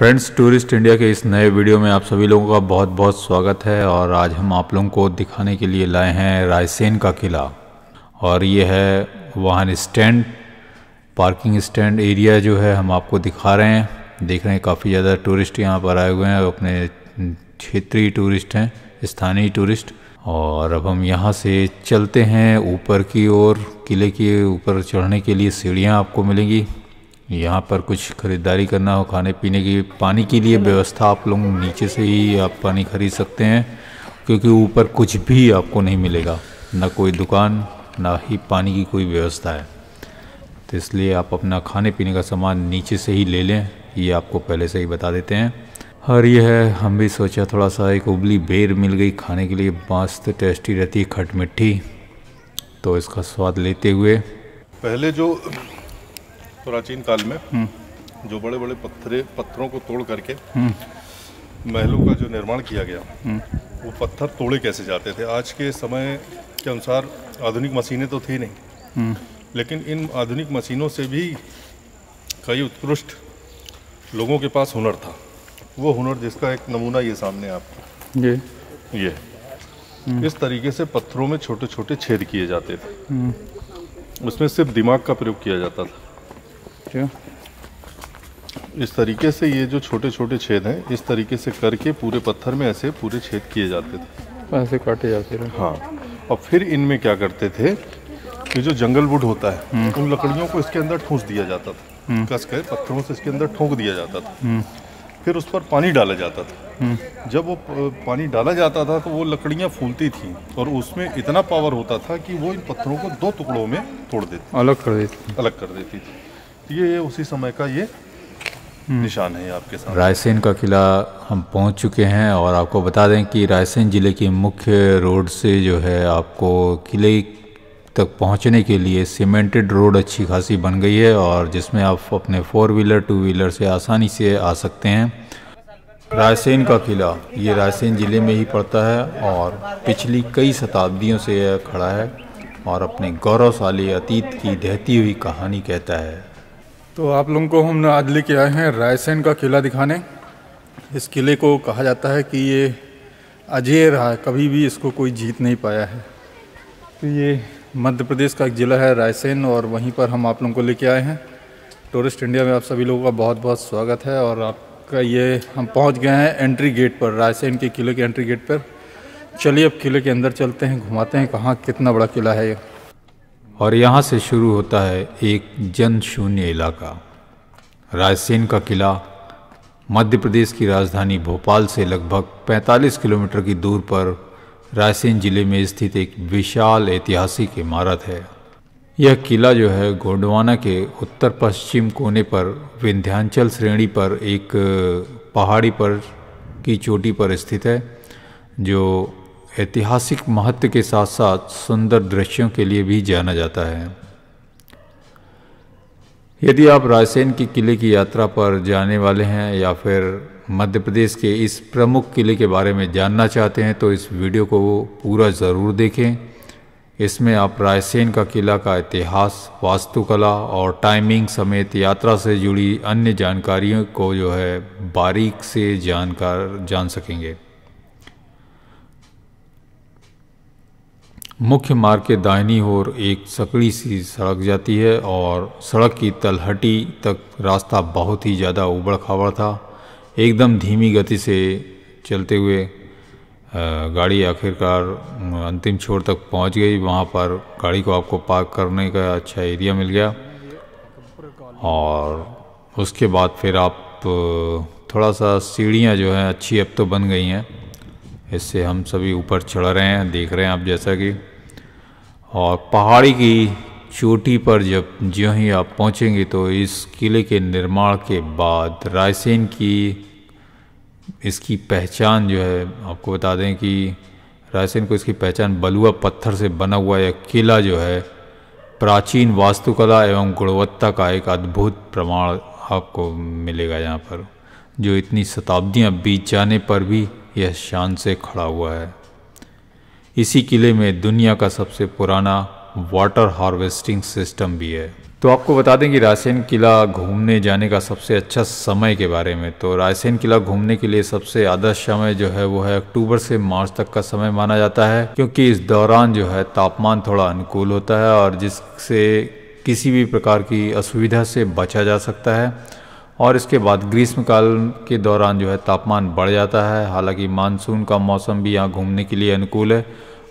Friends tourist India के इस नए वीडियो में आप सभी लोगों का बहुत बहुत स्वागत है और आज हम आप लोगों को दिखाने के लिए लाए हैं रायसेन का किला। और ये है वाहन स्टैंड, पार्किंग स्टैंड एरिया जो है हम आपको दिखा रहे हैं। देख रहे हैं काफ़ी ज़्यादा टूरिस्ट यहाँ पर आए हुए हैं, अपने क्षेत्रीय टूरिस्ट हैं, स्थानीय टूरिस्ट। और अब हम यहाँ से चलते हैं ऊपर की ओर, किले के ऊपर चढ़ने के लिए सीढ़ियाँ आपको मिलेंगी। यहाँ पर कुछ ख़रीदारी करना हो, खाने पीने की, पानी के लिए व्यवस्था आप लोग नीचे से ही आप पानी खरीद सकते हैं, क्योंकि ऊपर कुछ भी आपको नहीं मिलेगा, ना कोई दुकान, ना ही पानी की कोई व्यवस्था है। तो इसलिए आप अपना खाने पीने का सामान नीचे से ही ले लें, ये आपको पहले से ही बता देते हैं। और ये है, हम भी सोचा थोड़ा सा एक उबली बेर मिल गई खाने के लिए, मस्त टेस्टी रहती है खट मिट्टी। तो इसका स्वाद लेते हुए पहले जो प्राचीन काल में जो बड़े बड़े पत्थरे पत्थरों को तोड़ करके महलों का जो निर्माण किया गया वो पत्थर तोड़े कैसे जाते थे? आज के समय के अनुसार आधुनिक मशीनें तो थी नहीं। लेकिन इन आधुनिक मशीनों से भी कई उत्कृष्ट लोगों के पास हुनर था। वो हुनर जिसका एक नमूना ये सामने आपको। ये। ये इस तरीके से पत्थरों में छोटे छोटे छेद किए जाते थे। उसमें सिर्फ़ दिमाग का प्रयोग किया जाता था। क्या इस तरीके से ये जो छोटे छोटे छेद हैं इस तरीके से करके पूरे पत्थर में ऐसे पूरे छेद किए जाते थे। ऐसे काटे जाते थे। हाँ और फिर इनमें क्या करते थे कि जो जंगल वुड होता है उन लकड़ियों को इसके अंदर ठूस दिया जाता था। कस कर पत्थरों से इसके अंदर ठोक दिया जाता था। फिर उस पर पानी डाला जाता था। जब वो पानी डाला जाता था तो वो लकड़ियाँ फूलती थी और उसमें इतना पावर होता था कि वो इन पत्थरों को दो टुकड़ों में तोड़ देती अलग कर देती अलग कर देती थी। ये उसी समय का ये निशान है आपके सामने रायसेन का किला हम पहुँच चुके हैं और आपको बता दें कि रायसेन ज़िले की मुख्य रोड से जो है आपको किले तक पहुँचने के लिए सीमेंटेड रोड अच्छी खासी बन गई है और जिसमें आप अपने फोर व्हीलर टू व्हीलर से आसानी से आ सकते हैं। रायसेन का किला ये रायसेन ज़िले में ही पड़ता है और पिछली कई शताब्दियों से खड़ा है और अपने गौरवशाली अतीत की दहती हुई कहानी कहता है। तो आप लोगों को हम आज लेके आए हैं रायसेन का किला दिखाने। इस किले को कहा जाता है कि ये अजय रहा है, कभी भी इसको कोई जीत नहीं पाया है। तो ये मध्य प्रदेश का एक ज़िला है रायसेन और वहीं पर हम आप लोगों को लेके आए हैं। टूरिस्ट इंडिया में आप सभी लोगों का बहुत बहुत स्वागत है और आपका ये हम पहुँच गए हैं एंट्री गेट पर, रायसेन के किले के एंट्री गेट पर। चलिए अब किले के अंदर चलते हैं, घुमाते हैं कहाँ कितना बड़ा किला है ये। और यहाँ से शुरू होता है एक जन शून्य इलाका। रायसेन का किला मध्य प्रदेश की राजधानी भोपाल से लगभग 45 किलोमीटर की दूर पर रायसेन ज़िले में स्थित एक विशाल ऐतिहासिक इमारत है। यह किला जो है गोंडवाना के उत्तर पश्चिम कोने पर विंध्याचल श्रेणी पर एक पहाड़ी पर की चोटी पर स्थित है, जो ऐतिहासिक महत्व के साथ साथ सुंदर दृश्यों के लिए भी जाना जाता है। यदि आप रायसेन के किले की यात्रा पर जाने वाले हैं या फिर मध्य प्रदेश के इस प्रमुख किले के बारे में जानना चाहते हैं तो इस वीडियो को पूरा ज़रूर देखें। इसमें आप रायसेन का किला का इतिहास, वास्तुकला और टाइमिंग समेत यात्रा से जुड़ी अन्य जानकारियों को जो है बारीक से जानकार, जान सकेंगे। मुख्य मार्ग के दाहिनी ओर एक सकड़ी सी सड़क जाती है और सड़क की तलहटी तक रास्ता बहुत ही ज़्यादा उबड़ खाबड़ था। एकदम धीमी गति से चलते हुए गाड़ी आखिरकार अंतिम छोर तक पहुँच गई। वहाँ पर गाड़ी को आपको पार्क करने का अच्छा एरिया मिल गया और उसके बाद फिर आप थोड़ा सा सीढ़ियाँ जो हैं अच्छी अब तो बन गई हैं। इससे हम सभी ऊपर चढ़ रहे हैं, देख रहे हैं आप जैसा कि। और पहाड़ी की चोटी पर जब ज्यों ही आप पहुँचेंगे तो इस किले के निर्माण के बाद रायसेन की इसकी पहचान जो है, आपको बता दें कि रायसेन को इसकी पहचान बलुआ पत्थर से बना हुआ यह किला जो है, प्राचीन वास्तुकला एवं गुणवत्ता का एक अद्भुत प्रमाण आपको मिलेगा यहाँ पर, जो इतनी शताब्दियाँ बीत जाने पर भी यह शान से खड़ा हुआ है। इसी किले में दुनिया का सबसे पुराना वाटर हार्वेस्टिंग सिस्टम भी है। तो आपको बता दें कि रायसेन किला घूमने जाने का सबसे अच्छा समय के बारे में तो रायसेन किला घूमने के लिए सबसे आदर्श समय जो है वो है अक्टूबर से मार्च तक का समय माना जाता है, क्योंकि इस दौरान जो है तापमान थोड़ा अनुकूल होता है और जिससे किसी भी प्रकार की असुविधा से बचा जा सकता है। और इसके बाद ग्रीष्मकाल के दौरान जो है तापमान बढ़ जाता है। हालाँकि मानसून का मौसम भी यहाँ घूमने के लिए अनुकूल है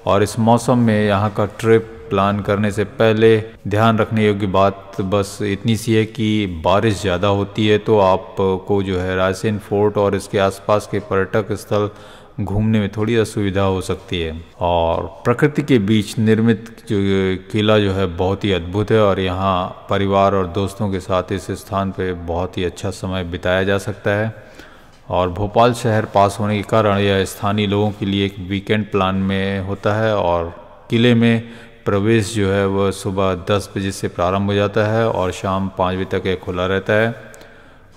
और इस मौसम में यहाँ का ट्रिप प्लान करने से पहले ध्यान रखने योग्य बात बस इतनी सी है कि बारिश ज़्यादा होती है तो आपको जो है रायसेन फोर्ट और इसके आसपास के पर्यटक स्थल घूमने में थोड़ी असुविधा हो सकती है। और प्रकृति के बीच निर्मित जो किला जो है बहुत ही अद्भुत है और यहाँ परिवार और दोस्तों के साथ इस स्थान पर बहुत ही अच्छा समय बिताया जा सकता है। और भोपाल शहर पास होने के कारण यह स्थानीय लोगों के लिए एक वीकेंड प्लान में होता है और किले में प्रवेश जो है वह सुबह 10 बजे से प्रारंभ हो जाता है और शाम पाँच बजे तक यह खुला रहता है।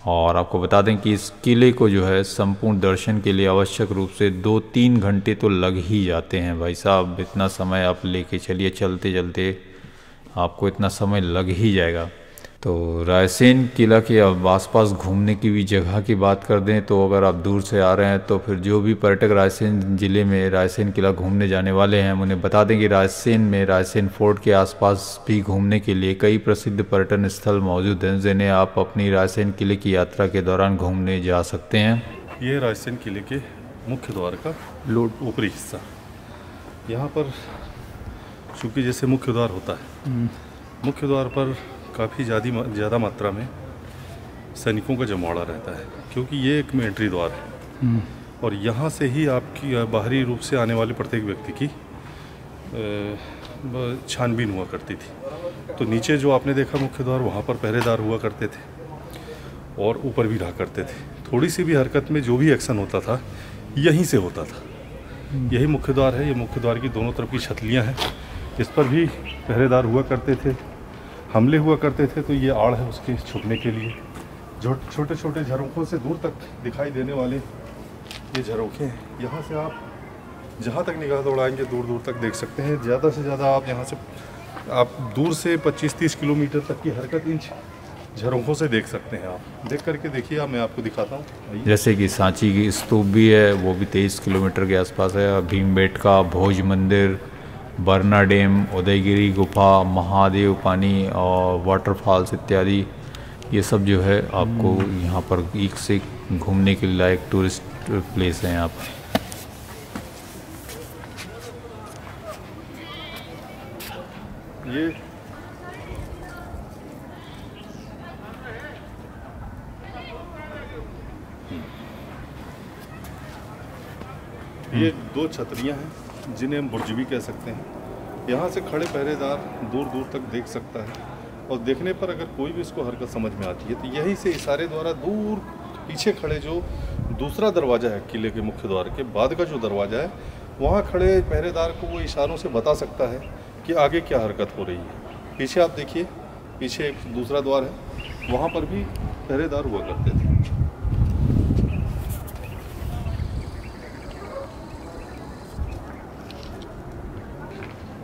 और आपको बता दें कि इस किले को जो है संपूर्ण दर्शन के लिए आवश्यक रूप से दो तीन घंटे तो लग ही जाते हैं भाई साहब। इतना समय आप लेके चलिए चलते चलते आपको इतना समय लग ही जाएगा। तो रायसेन किला के अब आसपास घूमने की भी जगह की बात कर दें तो अगर आप दूर से आ रहे हैं तो फिर जो भी पर्यटक रायसेन ज़िले में रायसेन किला घूमने जाने वाले हैं उन्हें बता दें कि रायसेन में रायसेन फोर्ट के आसपास भी घूमने के लिए कई प्रसिद्ध पर्यटन स्थल मौजूद हैं जिन्हें आप अपनी रायसेन किले की यात्रा के दौरान घूमने जा सकते हैं। ये रायसेन किले के मुख्य द्वार का लोड ऊपरी हिस्सा। यहाँ पर चूँकि जैसे मुख्य द्वार होता है मुख्य द्वार पर काफ़ी ज़्यादा ज़्यादा मात्रा में सैनिकों का जमावड़ा रहता है क्योंकि ये एक में एंट्री द्वार है। और यहाँ से ही आपकी बाहरी रूप से आने वाले प्रत्येक व्यक्ति की छानबीन हुआ करती थी। तो नीचे जो आपने देखा मुख्य द्वार वहाँ पर पहरेदार हुआ करते थे और ऊपर भी रहा करते थे। थोड़ी सी भी हरकत में जो भी एक्शन होता था यहीं से होता था। यही मुख्य द्वार है ये मुख्य द्वार की दोनों तरफ़ की छतलियाँ हैं। इस पर भी पहरेदार हुआ करते थे। हमले हुआ करते थे तो ये आड़ है उसके छुपने के लिए। जो छोटे छोटे झरोखों से दूर तक दिखाई देने वाले ये झरोखे हैं। यहाँ से आप जहाँ तक निगाह दौड़ाएँगे दूर दूर तक देख सकते हैं। ज़्यादा से ज़्यादा आप यहाँ से, आप दूर से 25-30 किलोमीटर तक की हरकत इंच झरोखों से देख सकते हैं आप। देख करके देखिए आप मैं आपको दिखाता हूँ। जैसे कि सांची की स्तूप भी है, वो भी तेईस किलोमीटर के आसपास है। भीम भीमबेटका भोज मंदिर बरना डैम उदयगिरी गुफा महादेव पानी और वाटरफॉल्स इत्यादि। ये सब जो है आपको यहाँ पर एक से घूमने के लायक टूरिस्ट प्लेस हैं यहाँ पर। ये ये दो छतरियाँ हैं। जिन्हें हम बुर्ज भी कह सकते हैं, यहाँ से खड़े पहरेदार दूर दूर तक देख सकता है और देखने पर अगर कोई भी इसको हरकत समझ में आती है तो यहीं से इशारे द्वारा दूर पीछे खड़े जो दूसरा दरवाज़ा है, किले के मुख्य द्वार के बाद का जो दरवाज़ा है, वहाँ खड़े पहरेदार को वो इशारों से बता सकता है कि आगे क्या हरकत हो रही है। पीछे आप देखिए, पीछे एक दूसरा द्वार है, वहाँ पर भी पहरेदार हुआ करते थे।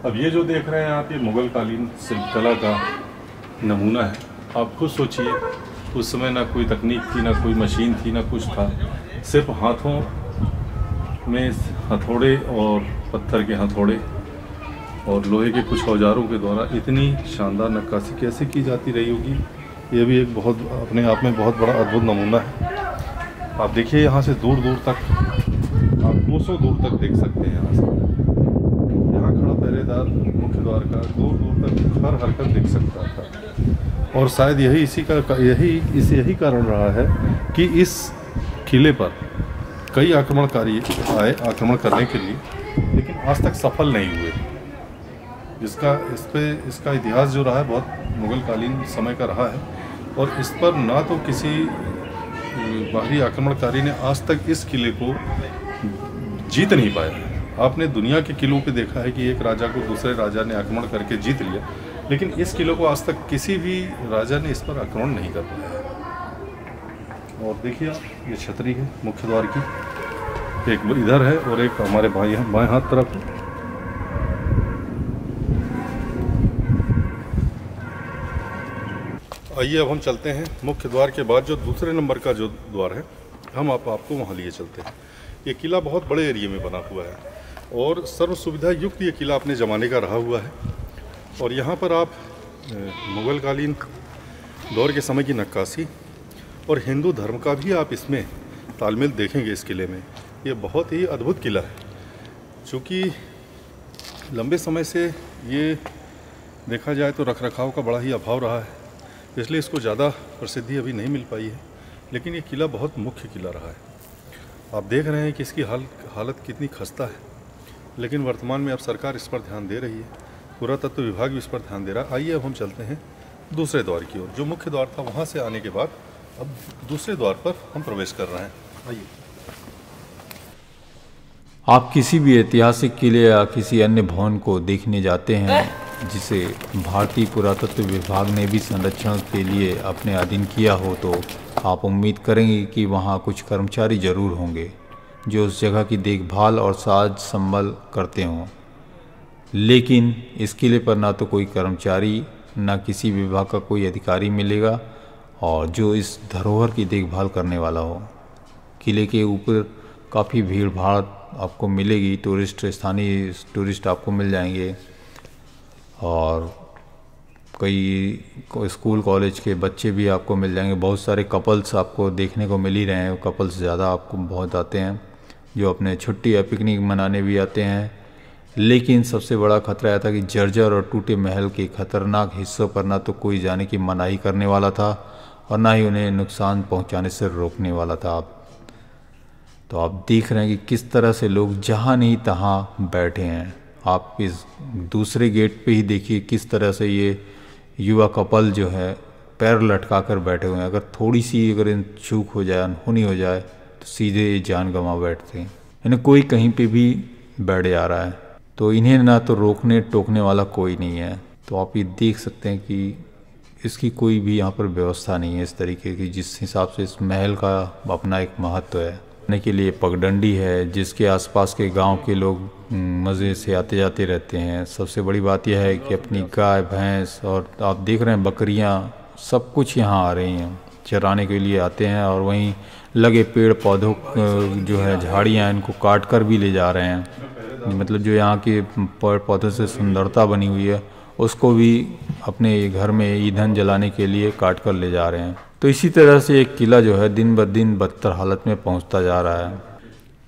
अब ये जो देख रहे हैं आप, ये मुग़ल कालीन शिल्पकला का नमूना है। आप खुद सोचिए, उस समय ना कोई तकनीक थी, ना कोई मशीन थी, ना कुछ था। सिर्फ़ हाथों में हथौड़े और पत्थर के हथौड़े और लोहे के कुछ औजारों के द्वारा इतनी शानदार नक्काशी कैसे की जाती रही होगी, ये भी एक बहुत, अपने आप में बहुत बड़ा अद्भुत नमूना है। आप देखिए, यहाँ से दूर दूर तक, आप कोसों दूर तक देख सकते हैं यहाँ से। पहरेदार मुख्य द्वार का दूर दूर तक हर हरकत दिख सकता था। और शायद यही इसी का, यही, इस यही कारण रहा है कि इस किले पर कई आक्रमणकारी आए आक्रमण करने के लिए, लेकिन आज तक सफल नहीं हुए। जिसका इस पे, इसका इतिहास जो रहा है, बहुत मुगल कालीन समय का रहा है। और इस पर ना तो किसी बाहरी आक्रमणकारी ने आज तक इस किले को जीत नहीं पाया। आपने दुनिया के किलों पे देखा है कि एक राजा को दूसरे राजा ने आक्रमण करके जीत लिया, लेकिन इस किले को आज तक किसी भी राजा ने इस पर आक्रमण नहीं कर पाया। और देखिए ये छतरी है मुख्य द्वार की, एक इधर है और एक हमारे भाई बाएँ हाथ तरफ़ है। आइए अब हम चलते हैं मुख्य द्वार के बाद, जो दूसरे नंबर का जो द्वार है, हम आप आपको वहाँ लिए चलते हैं। ये किला बहुत बड़े एरिए में बना हुआ है। और सर्व सुविधा युक्त ये किला अपने ज़माने का रहा हुआ है। और यहाँ पर आप मुग़ल कालीन दौर के समय की नक्काशी और हिंदू धर्म का भी आप इसमें तालमेल देखेंगे इस किले में। ये बहुत ही अद्भुत किला है। चूँकि लंबे समय से ये देखा जाए तो रख रखाव का बड़ा ही अभाव रहा है, इसलिए इसको ज़्यादा प्रसिद्धि अभी नहीं मिल पाई है। लेकिन ये किला बहुत मुख्य किला रहा है। आप देख रहे हैं कि इसकी हाल, हालत कितनी खस्ता है। लेकिन वर्तमान में अब सरकार इस पर ध्यान दे रही है। पुरातत्व विभाग भी इस पर ध्यान दे रहा है। आइए अब हम चलते हैं दूसरे द्वार की ओर। जो मुख्य द्वार था, वहाँ से आने के बाद अब दूसरे द्वार पर हम प्रवेश कर रहे हैं। आइए। आप किसी भी ऐतिहासिक किले या किसी अन्य भवन को देखने जाते हैं, जिसे भारतीय पुरातत्व विभाग ने भी संरक्षण के लिए अपने अधीन किया हो तो आप उम्मीद करेंगे कि वहाँ कुछ कर्मचारी ज़रूर होंगे। जो उस जगह की देखभाल और साज संभल करते हों। लेकिन इस किले पर ना तो कोई कर्मचारी, ना किसी विभाग का कोई अधिकारी मिलेगा और जो इस धरोहर की देखभाल करने वाला हो। किले के ऊपर काफ़ी भीड़ भाड़ आपको मिलेगी, टूरिस्ट, स्थानीय टूरिस्ट आपको मिल जाएँगे। और कई स्कूल, कॉलेज के बच्चे भी आपको मिल जाएँगे। बहुत सारे कपल्स आपको देखने को मिल ही रहे हैं। कपल्स ज़्यादा आपको बहुत आते हैं। जो अपने छुट्टी या पिकनिक मनाने भी आते हैं। लेकिन सबसे बड़ा खतरा यह था कि जर्जर और टूटे महल के खतरनाक हिस्सों पर ना तो कोई जाने की मनाही करने वाला था और ना ही उन्हें नुकसान पहुँचाने से रोकने वाला था आप। तो आप देख रहे हैं कि किस तरह से लोग जहाँ नहीं तहाँ बैठे हैं। आप इस दूसरे गेट पे ही देखिए किस तरह से ये युवा कपल जो है पैर लटका कर बैठे हुए हैं। अगर थोड़ी सी अगर इन चूक हो जाए, अनहोनी हो जाए तो सीधे जान गंवा बैठते हैं। यानी कोई कहीं पे भी बैठ जा रहा है। तो इन्हें ना तो रोकने, टोकने वाला कोई नहीं है। तो आप ये देख सकते हैं कि इसकी कोई भी यहाँ पर व्यवस्था नहीं है इस तरीके की, जिस हिसाब से इस महल का अपना एक महत्व है। रहने के लिए पगडंडी है, जिसके आसपास के गाँव के लोग मज़े से आते जाते रहते हैं। सबसे बड़ी बात यह है कि अपनी गाय, भैंस और आप देख रहे हैं बकरियाँ, सब कुछ यहाँ आ रही हैं। चराने के लिए आते हैं और वहीं लगे पेड़ पौधों जो है, झाड़ियाँ इनको काट कर भी ले जा रहे हैं। मतलब जो यहाँ के पेड़ पौधों से सुंदरता बनी हुई है, उसको भी अपने घर में ईंधन जलाने के लिए काट कर ले जा रहे हैं। तो इसी तरह से एक किला जो है, दिन ब दिन बदतर हालत में पहुँचता जा रहा है।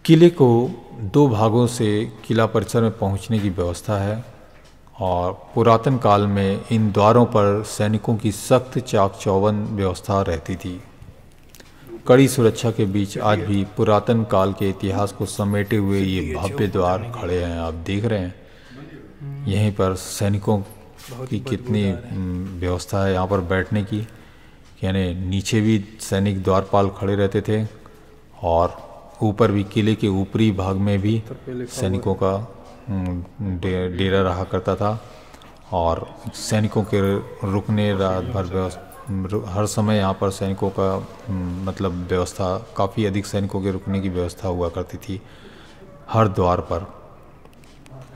किले को दो भागों से किला परिसर में पहुँचने की व्यवस्था है और पुरातन काल में इन द्वारों पर सैनिकों की सख्त चाक चौवन व्यवस्था रहती थी। कड़ी सुरक्षा के बीच आज भी पुरातन काल के इतिहास को समेटे हुए ये भव्य द्वार खड़े हैं आप देख रहे हैं। यहीं पर सैनिकों की कितनी व्यवस्था है यहाँ पर बैठने की। यानी नीचे भी सैनिक द्वारपाल खड़े रहते थे और ऊपर भी किले के ऊपरी भाग में भी सैनिकों का डेरा रहा करता था। और सैनिकों के रुकने रात भर हर समय यहाँ पर सैनिकों का मतलब व्यवस्था काफ़ी अधिक सैनिकों के रुकने की व्यवस्था हुआ करती थी हर द्वार पर।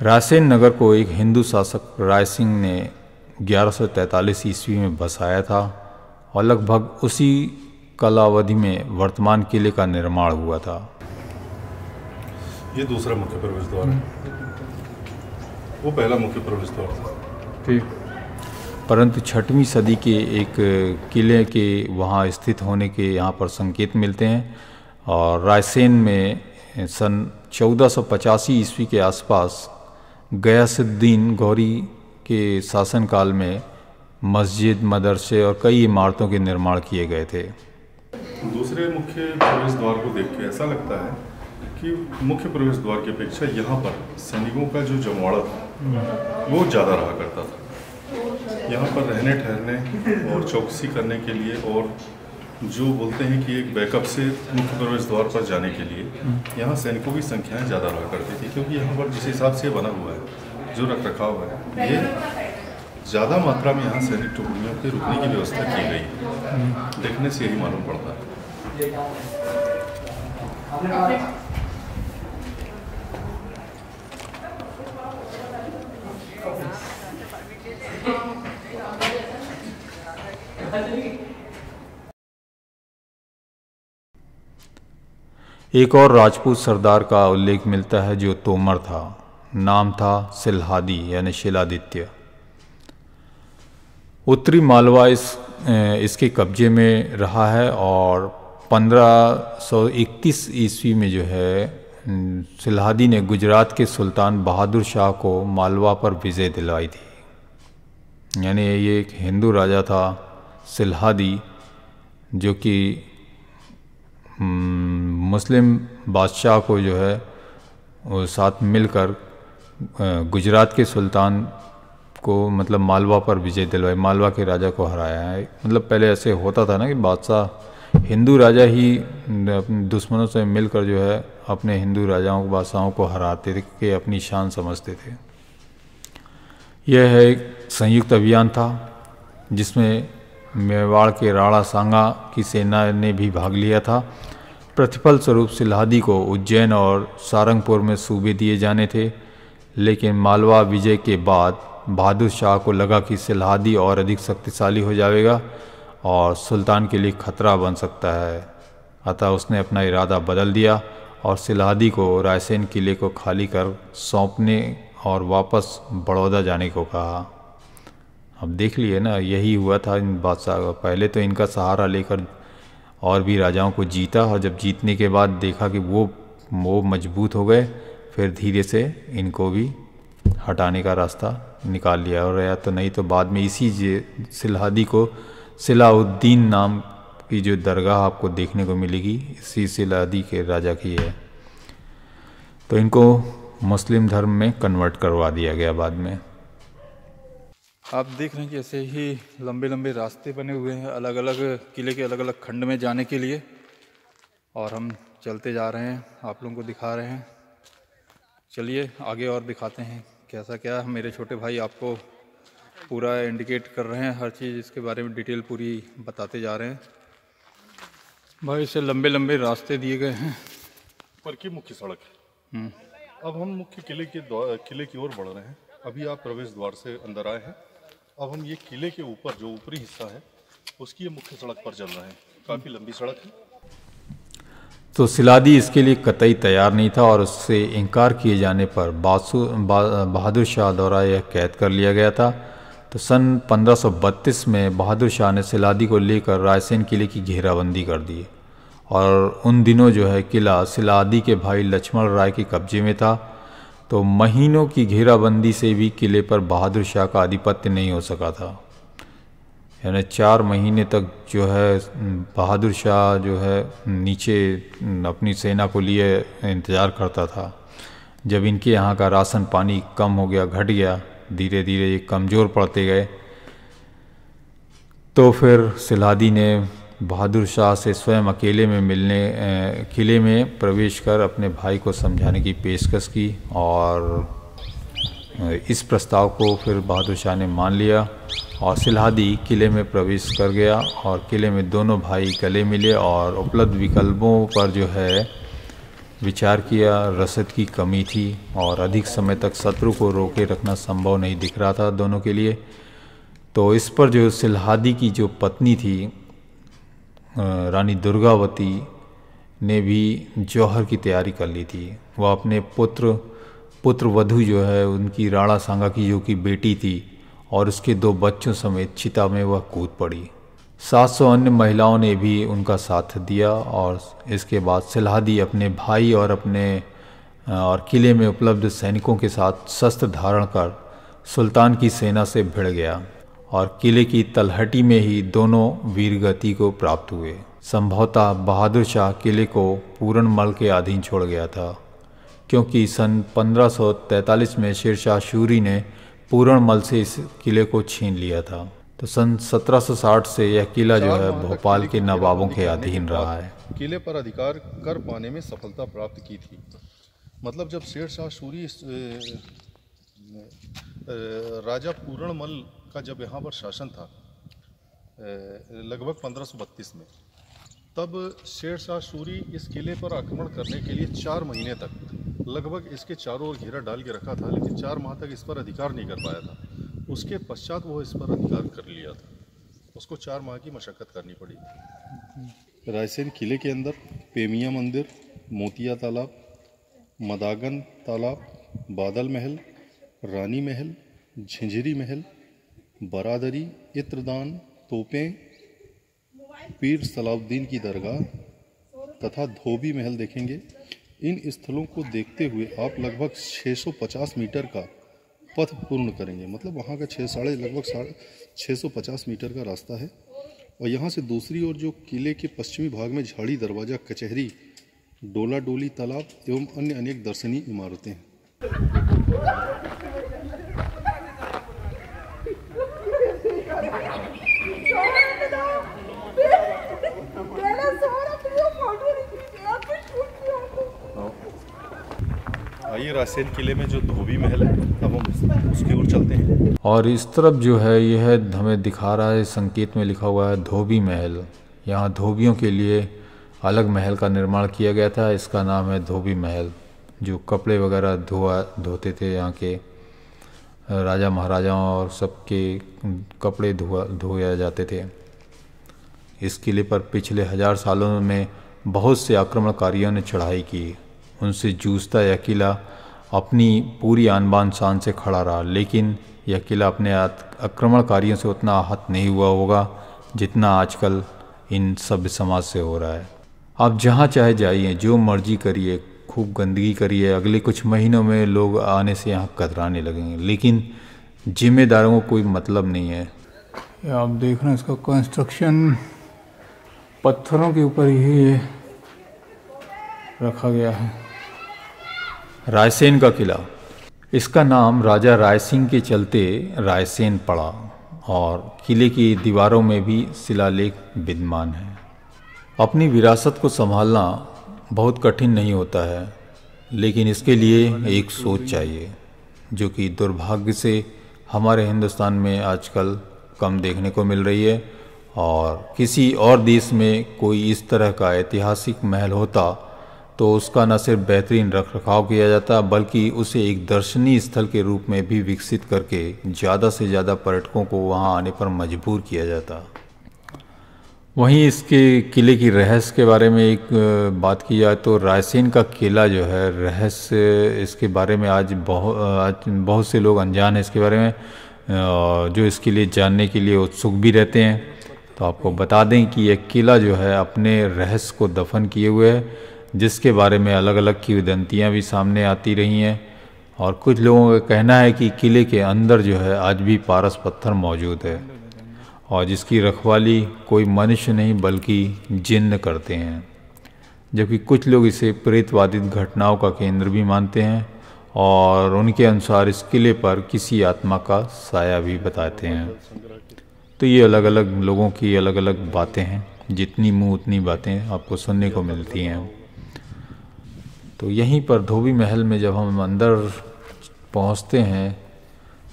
रायसेन नगर को एक हिंदू शासक राय सिंह ने 1143 ईस्वी में बसाया था और लगभग उसी कालावधि में वर्तमान किले का निर्माण हुआ था। ये दूसरा मुख्य प्रवेश द्वार है। वो पहला मुख्य प्रवेश द्वार था। ठीक। परंतु छठवीं सदी के एक किले के वहाँ स्थित होने के यहाँ पर संकेत मिलते हैं और रायसेन में सन चौदह सौ पचासी ईस्वी के आसपास गयासुद्दीन गौरी के शासनकाल में मस्जिद, मदरसे और कई इमारतों के निर्माण किए गए थे। दूसरे मुख्य प्रवेश द्वार को देख के ऐसा लगता है कि मुख्य प्रवेश द्वार की अपेक्षा यहाँ पर सैनिकों का जो जमवाड़ा था, वो ज़्यादा रहा करता था। यहाँ पर रहने, ठहरने और चौकसी करने के लिए और जो बोलते हैं कि एक बैकअप से मुख्य प्रवेश द्वार पर जाने के लिए, यहाँ सैनिकों की संख्याएँ ज़्यादा रहा करती थी क्योंकि यहाँ पर जिस हिसाब से बना हुआ है, जो रख रखाव है, ये ज़्यादा मात्रा में यहाँ सैनिक टुकड़ियों के रुकने की व्यवस्था की गई है। देखने से यही मालूम पड़ता है। एक और राजपूत सरदार का उल्लेख मिलता है, जो तोमर था। नाम था सिलहादी, यानी शिलादित्य। उत्तरी मालवा इस इसके कब्जे में रहा है और 1531 ईस्वी में जो है, सिलहादी ने गुजरात के सुल्तान बहादुर शाह को मालवा पर विजय दिलवाई थी। यानी ये एक हिंदू राजा था। सिलहादी जो कि मुस्लिम बादशाह को जो है साथ मिलकर गुजरात के सुल्तान को मतलब मालवा पर विजय दिलवाई। मालवा के राजा को हराया है। मतलब पहले ऐसे होता था ना कि बादशाह हिंदू राजा ही अपने दुश्मनों से मिलकर जो है, अपने हिंदू राजाओं, बादशाहों को हराते थे, कि अपनी शान समझते थे। यह है एक संयुक्त अभियान था, जिसमें मेवाड़ के राणा सांगा की सेना ने भी भाग लिया था। प्रतिफल स्वरूप सिल्हादी को उज्जैन और सारंगपुर में सूबे दिए जाने थे, लेकिन मालवा विजय के बाद बहादुर शाह को लगा कि सिल्हादी और अधिक शक्तिशाली हो जाएगा और सुल्तान के लिए खतरा बन सकता है। अतः उसने अपना इरादा बदल दिया और सिल्हादी को रायसेन किले को खाली कर सौंपने और वापस बड़ौदा जाने को कहा। अब देख लिए ना, यही हुआ था इन बादशाह पहले तो इनका सहारा लेकर और भी राजाओं को जीता और जब जीतने के बाद देखा कि वो वो मज़बूत हो गए, फिर धीरे से इनको भी हटाने का रास्ता निकाल लिया। और या तो नहीं तो बाद में इसी सिलहादी को सिलाउद्दीन नाम की जो दरगाह आपको देखने को मिलेगी, इसी सिलादी के राजा की है। तो इनको मुस्लिम धर्म में कन्वर्ट करवा दिया गया बाद में। आप देख रहे हैं कि ऐसे ही लंबे लंबे रास्ते बने हुए हैं अलग अलग किले के अलग अलग खंड में जाने के लिए। और हम चलते जा रहे हैं आप लोगों को दिखा रहे हैं। चलिए आगे और दिखाते हैं कैसा क्या मेरे छोटे भाई आपको पूरा इंडिकेट कर रहे हैं हर चीज़ इसके बारे में डिटेल पूरी बताते जा रहे हैं। भाई इसे लंबे लंबे रास्ते दिए गए हैं। पर की मुख्य सड़क है। हम्म। अब हम मुख्य किले के किले की ओर बढ़ रहे हैं। अभी आप प्रवेश द्वार से अंदर आए हैं। अब हम ये किले के ऊपर जो ऊपरी हिस्सा है उसकी मुख्य सड़क पर चल रहे हैं। काफ़ी लंबी सड़क है। तो सिलादी इसके लिए कतई तैयार नहीं था और उससे इनकार किए जाने पर बासु बा, बहादुर शाह द्वारा यह कैद कर लिया गया था। तो सन 1532 में बहादुर शाह ने सिलादी को लेकर रायसेन किले की घेराबंदी कर दी। और उन दिनों जो है किला सिलादी के भाई लक्ष्मण राय के कब्जे में था। तो महीनों की घेराबंदी से भी किले पर बहादुर शाह का आधिपत्य नहीं हो सका था। यानी चार महीने तक जो है, बहादुर शाह जो है, नीचे अपनी सेना को लिए इंतज़ार करता था। जब इनके यहाँ का राशन पानी कम हो गया, घट गया धीरे धीरे ये कमज़ोर पड़ते गए तो फिर सिलादी ने बहादुर शाह से स्वयं अकेले में मिलने किले में प्रवेश कर अपने भाई को समझाने की पेशकश की और इस प्रस्ताव को फिर बहादुर शाह ने मान लिया और सिल्हादी किले में प्रवेश कर गया और किले में दोनों भाई गले मिले और उपलब्ध विकल्पों पर जो है विचार किया। रसद की कमी थी और अधिक समय तक शत्रु को रोके रखना संभव नहीं दिख रहा था दोनों के लिए। तो इस पर जो सिल्हादी की जो पत्नी थी रानी दुर्गावती ने भी जौहर की तैयारी कर ली थी। वह अपने पुत्र पुत्र वधु जो है, उनकी राणा सांगा की जो कि बेटी थी और उसके दो बच्चों समेत चिता में वह कूद पड़ी। सात सौ अन्य महिलाओं ने भी उनका साथ दिया और इसके बाद सिल्हादी अपने भाई और अपने और किले में उपलब्ध सैनिकों के साथ शस्त्र धारण कर सुल्तान की सेना से भिड़ गया। और किले की तलहटी में ही दोनों वीरगति को प्राप्त हुए। संभवतः बहादुर शाह किले को पूर्ण मल के अधीन छोड़ गया था, क्योंकि सन 1543 में शेरशाह शूरी ने पूर्ण मल से इस किले को छीन लिया था। तो सन 1760 से यह किला जो है भोपाल के नवाबों के अधीन रहा है। किले पर अधिकार कर पाने में सफलता प्राप्त की थी। मतलब जब शेर शाह सूरी राजा पूर्णमल का जब यहाँ पर शासन था लगभग 1532 में, तब शेर शाह सूरी इस किले पर आक्रमण करने के लिए चार महीने तक लगभग इसके चारों ओर घेरा डाल के रखा था, लेकिन चार माह तक इस पर अधिकार नहीं कर पाया था। उसके पश्चात वो इस पर अधिकार कर लिया था। उसको चार माह की मशक्क़त करनी पड़ी। रायसेन किले के अंदर पेमिया मंदिर, मोतिया तालाब, मदागन तालाब, बादल महल, रानी महल, झिंझरी महल बरादरी, इत्रदान, तोपें, पीर सलाउद्दीन की दरगाह तथा धोबी महल देखेंगे। इन स्थलों को देखते हुए आप लगभग 650 मीटर का पथ पूर्ण करेंगे। मतलब वहाँ का छः साढ़े लगभग साढ़े छः सौ पचास मीटर का रास्ता है। और यहाँ से दूसरी ओर जो किले के पश्चिमी भाग में झाड़ी, दरवाज़ा, कचहरी डोला डोली तालाब एवं अन्य अनेक दर्शनीय इमारतें हैं। रायसेन किले में जो धोबी महल है, अब हम उसकी ओर चलते हैं। और इस तरफ़ जो है, यह हमें दिखा रहा है, संकेत में लिखा हुआ है, धोबी महल। यहाँ धोबियों के लिए अलग महल का निर्माण किया गया था, इसका नाम है धोबी महल, जो कपड़े वगैरह धोआ, धोते थे यहाँ के राजा महाराजाओं और सबके कपड़े धोआ धोया जाते थे। इस किले पर पिछले हज़ार सालों में बहुत से आक्रमणकारियों ने चढ़ाई की। उनसे जूझता यह किला अपनी पूरी आन बान शान से खड़ा रहा, लेकिन यह किला अपने आक्रमणकारियों से उतना आहत नहीं हुआ होगा, जितना आजकल इन सभ्य समाज से हो रहा है। आप जहाँ चाहे जाइए, जो मर्ज़ी करिए, खूब गंदगी करिए, अगले कुछ महीनों में लोग आने से यहाँ कतराने लगेंगे। लेकिन जिम्मेदारों को कोई मतलब नहीं है। आप देख रहे हैं, इसका कंस्ट्रक्शन पत्थरों के ऊपर ही रखा गया है। रायसेन का किला। इसका नाम राजा राय सिंह के चलते रायसेन पड़ा और किले की दीवारों में भी शिलालेख विद्यमान है। अपनी विरासत को संभालना बहुत कठिन नहीं होता है, लेकिन इसके लिए एक सोच चाहिए, जो कि दुर्भाग्य से हमारे हिंदुस्तान में आजकल कम देखने को मिल रही है और किसी और देश में कोई इस तरह का ऐतिहासिक महल होता तो उसका न सिर्फ़ बेहतरीन रख रखाव किया जाता, बल्कि उसे एक दर्शनीय स्थल के रूप में भी विकसित करके ज़्यादा से ज़्यादा पर्यटकों को वहाँ आने पर मजबूर किया जाता। वहीं इसके किले की रहस्य के बारे में एक बात की जाए तो रायसेन का किला जो है, रहस्य इसके बारे में आज बहुत बहुत से लोग अनजान हैं इसके बारे में जो इसके लिए जानने के लिए उत्सुक भी रहते हैं। तो आपको बता दें कि यह किला जो है अपने रहस्य को दफन किए हुए है। जिसके बारे में अलग अलग किवदंतियाँ भी सामने आती रही हैं और कुछ लोगों का कहना है कि किले के अंदर जो है आज भी पारस पत्थर मौजूद है और जिसकी रखवाली कोई मनुष्य नहीं बल्कि जिन्न करते हैं। जबकि कुछ लोग इसे प्रेतवादित घटनाओं का केंद्र भी मानते हैं और उनके अनुसार इस किले पर किसी आत्मा का साया भी बताते हैं। तो ये अलग अलग लोगों की अलग अलग बातें हैं। जितनी मुँह उतनी बातें आपको सुनने को मिलती हैं। तो यहीं पर धोबी महल में जब हम अंदर पहुँचते हैं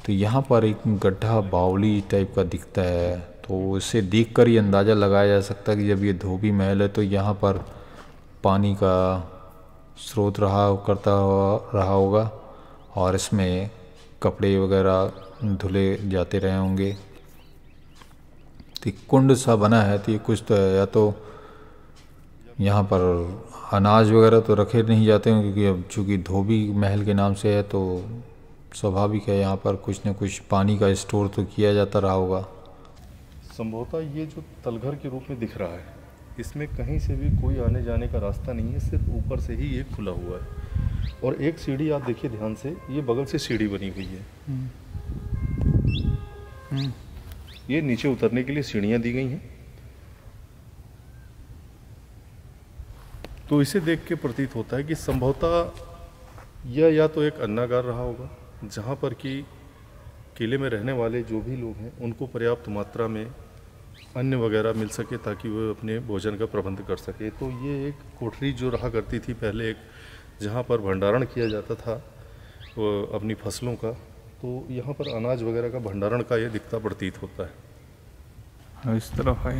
तो यहाँ पर एक गड्ढा बावली टाइप का दिखता है। तो इसे देख कर ही अंदाज़ा लगाया जा सकता है कि जब ये धोबी महल है तो यहाँ पर पानी का स्रोत रहा करता रहा होगा और इसमें कपड़े वगैरह धुले जाते रहे होंगे। तो कुंड सा बना है तो ये कुछ तो या तो यहाँ पर अनाज वगैरह तो रखे नहीं जाते हैं क्योंकि अब चूँकि धोबी महल के नाम से है तो स्वाभाविक है यहाँ पर कुछ न कुछ पानी का स्टोर तो किया जाता रहा होगा संभवतः ये जो तलघर के रूप में दिख रहा है इसमें कहीं से भी कोई आने जाने का रास्ता नहीं है सिर्फ़ ऊपर से ही ये खुला हुआ है और एक सीढ़ी आप देखिए ध्यान से ये बगल से सीढ़ी बनी हुई है हम्म। हम्म। ये नीचे उतरने के लिए सीढ़ियाँ दी गई हैं तो इसे देख के प्रतीत होता है कि संभवतः यह या तो एक अन्नागार रहा होगा, जहाँ पर कि किले में रहने वाले जो भी लोग हैं, उनको पर्याप्त मात्रा में अन्न वगैरह मिल सके ताकि वो अपने भोजन का प्रबंध कर सके। तो ये एक कोठरी जो रहा करती थी पहले एक, जहाँ पर भंडारण किया जाता था अपनी फ़सलों का तो यहाँ पर अनाज वगैरह का भंडारण का ये दिखता प्रतीत होता है, इस तरफ़ है।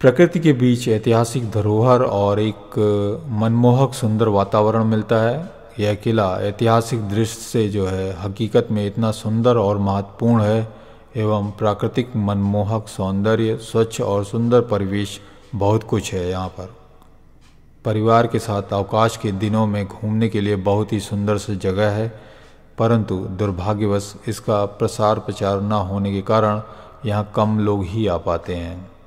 प्रकृति के बीच ऐतिहासिक धरोहर और एक मनमोहक सुंदर वातावरण मिलता है। यह किला ऐतिहासिक दृष्टि से जो है, हकीकत में इतना सुंदर और महत्वपूर्ण है एवं प्राकृतिक मनमोहक सौंदर्य, स्वच्छ और सुंदर परिवेश बहुत कुछ है यहाँ पर। परिवार के साथ अवकाश के दिनों में घूमने के लिए बहुत ही सुंदर सी जगह है, परंतु दुर्भाग्यवश इसका प्रसार प्रचार न होने के कारण यहाँ कम लोग ही आ पाते हैं।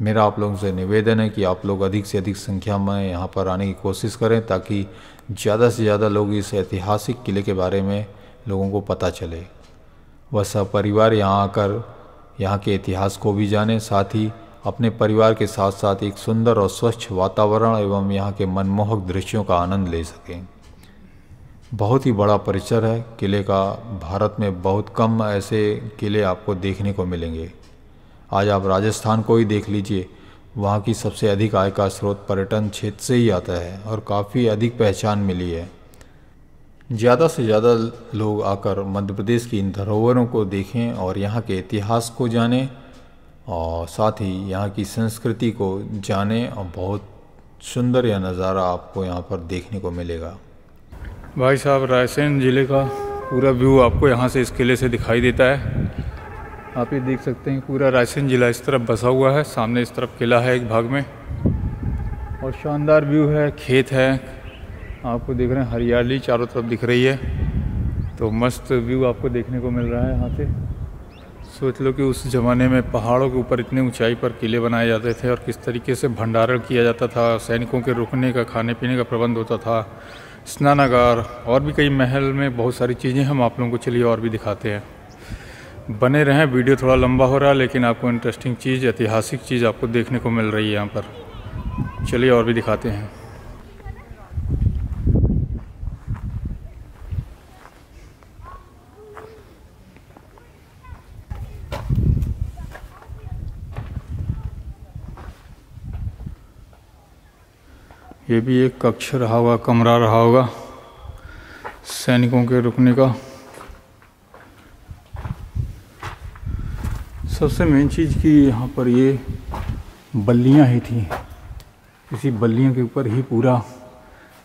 मेरा आप लोगों से निवेदन है कि आप लोग अधिक से अधिक संख्या में यहाँ पर आने की कोशिश करें ताकि ज़्यादा से ज़्यादा लोग इस ऐतिहासिक किले के बारे में लोगों को पता चले। वह सब परिवार यहाँ आकर यहाँ के इतिहास को भी जाने, साथ ही अपने परिवार के साथ साथ एक सुंदर और स्वच्छ वातावरण एवं यहाँ के मनमोहक दृश्यों का आनंद ले सकें। बहुत ही बड़ा परिसर है। किले का भारत में बहुत कम ऐसे किले आपको देखने को मिलेंगे। आज आप राजस्थान को ही देख लीजिए। वहाँ की सबसे अधिक आय का स्रोत पर्यटन क्षेत्र से ही आता है और काफ़ी अधिक पहचान मिली है। ज़्यादा से ज़्यादा लोग आकर मध्य प्रदेश की इन धरोहरों को देखें और यहाँ के इतिहास को जानें और साथ ही यहाँ की संस्कृति को जानें और बहुत सुंदर यह नज़ारा आपको यहाँ पर देखने को मिलेगा। भाई साहब, रायसेन ज़िले का पूरा व्यू आपको यहाँ से इस किले से दिखाई देता है। आप ये देख सकते हैं पूरा रायसेन ज़िला इस तरफ़ बसा हुआ है, सामने इस तरफ़ किला है एक भाग में। और शानदार व्यू है, खेत है, आपको देख रहे हैं हरियाली चारों तरफ़ दिख रही है। तो मस्त व्यू आपको देखने को मिल रहा है यहाँ से। सोच लो कि उस ज़माने में पहाड़ों के ऊपर इतनी ऊंचाई पर किले बनाए जाते थे और किस तरीके से भंडारण किया जाता था, सैनिकों के रुकने का खाने पीने का प्रबंध होता था, स्नानागार और भी कई महल में बहुत सारी चीज़ें हम आप लोगों को चलिए और भी दिखाते हैं। बने रहें, वीडियो थोड़ा लंबा हो रहा है, लेकिन आपको इंटरेस्टिंग चीज़, ऐतिहासिक चीज़ आपको देखने को मिल रही है यहाँ पर। चलिए और भी दिखाते हैं। ये भी एक कक्ष रहा होगा, कमरा रहा होगा, सैनिकों के रुकने का। सबसे मेन चीज़ कि यहाँ पर ये बल्लियाँ ही थी। इसी बल्लियों के ऊपर ही पूरा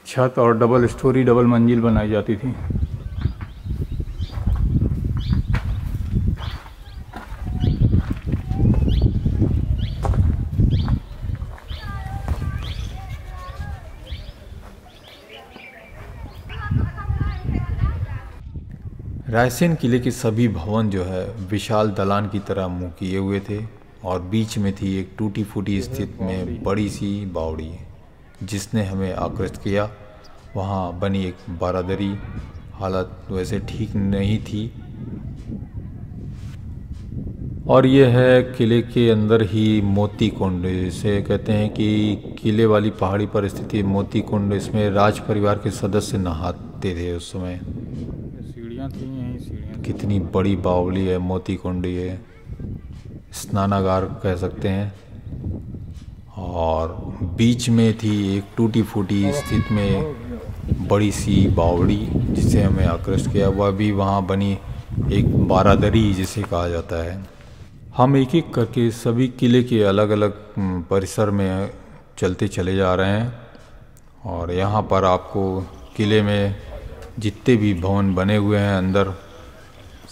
छत और डबल स्टोरी डबल मंजिल बनाई जाती थी। रायसेन किले के सभी भवन जो है, विशाल दलान की तरह मुँह किए हुए थे और बीच में थी एक टूटी फूटी स्थित में बड़ी सी बावड़ी, जिसने हमें आकृष्ट किया। वहाँ बनी एक बारादरी, हालत वैसे ठीक नहीं थी। और ये है किले के अंदर ही मोती कुंड इसे कहते हैं कि किले वाली पहाड़ी पर स्थित मोती कुंड इसमें राज परिवार के सदस्य नहाते थे उस समय सीढ़ियाँ थी यहीं सीढ़ियाँ कितनी बड़ी बावली है मोती कुंड है, स्नानागार कह सकते हैं। और बीच में थी एक टूटी फूटी स्थित में बड़ी सी बावड़ी जिसे हमें आकृष्ट किया। वह भी वहाँ बनी एक बारादरी जिसे कहा जाता है। हम एक एक करके सभी किले के अलग अलग परिसर में चलते चले जा रहे हैं। और यहाँ पर आपको किले में जितने भी भवन बने हुए हैं अंदर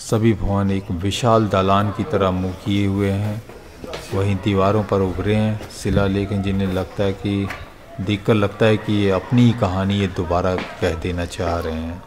सभी भवन एक विशाल दालान की तरह मुँह किए हुए हैं। वहीं दीवारों पर उभरे हैं। शिला लेकिन जिन्हें लगता है कि, देखकर लगता है कि ये अपनी ही कहानी ये दोबारा कह देना चाह रहे हैं।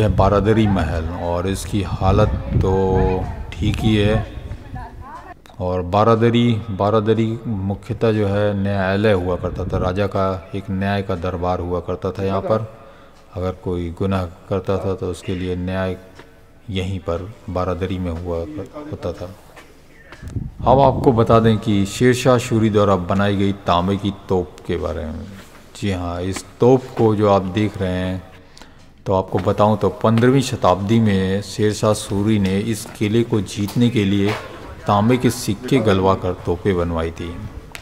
यह बारादरी महल और इसकी हालत तो ठीक ही है। और बारादरी बारादरी मुख्यतः जो है न्यायालय हुआ करता था, राजा का एक न्याय का दरबार हुआ करता था यहाँ पर। अगर कोई गुनाह करता था तो उसके लिए न्याय यहीं पर बारादरी में हुआ होता था। अब आपको बता दें कि शेरशाह शूरी द्वारा बनाई गई तांबे की तोप के बारे में। जी हाँ इस तोप को जो आप देख रहे हैं तो आपको बताऊँ तो पंद्रहवीं शताब्दी में शेरशाह सूरी ने इस किले को जीतने के लिए तांबे के सिक्के गलवा कर तोपें बनवाई थी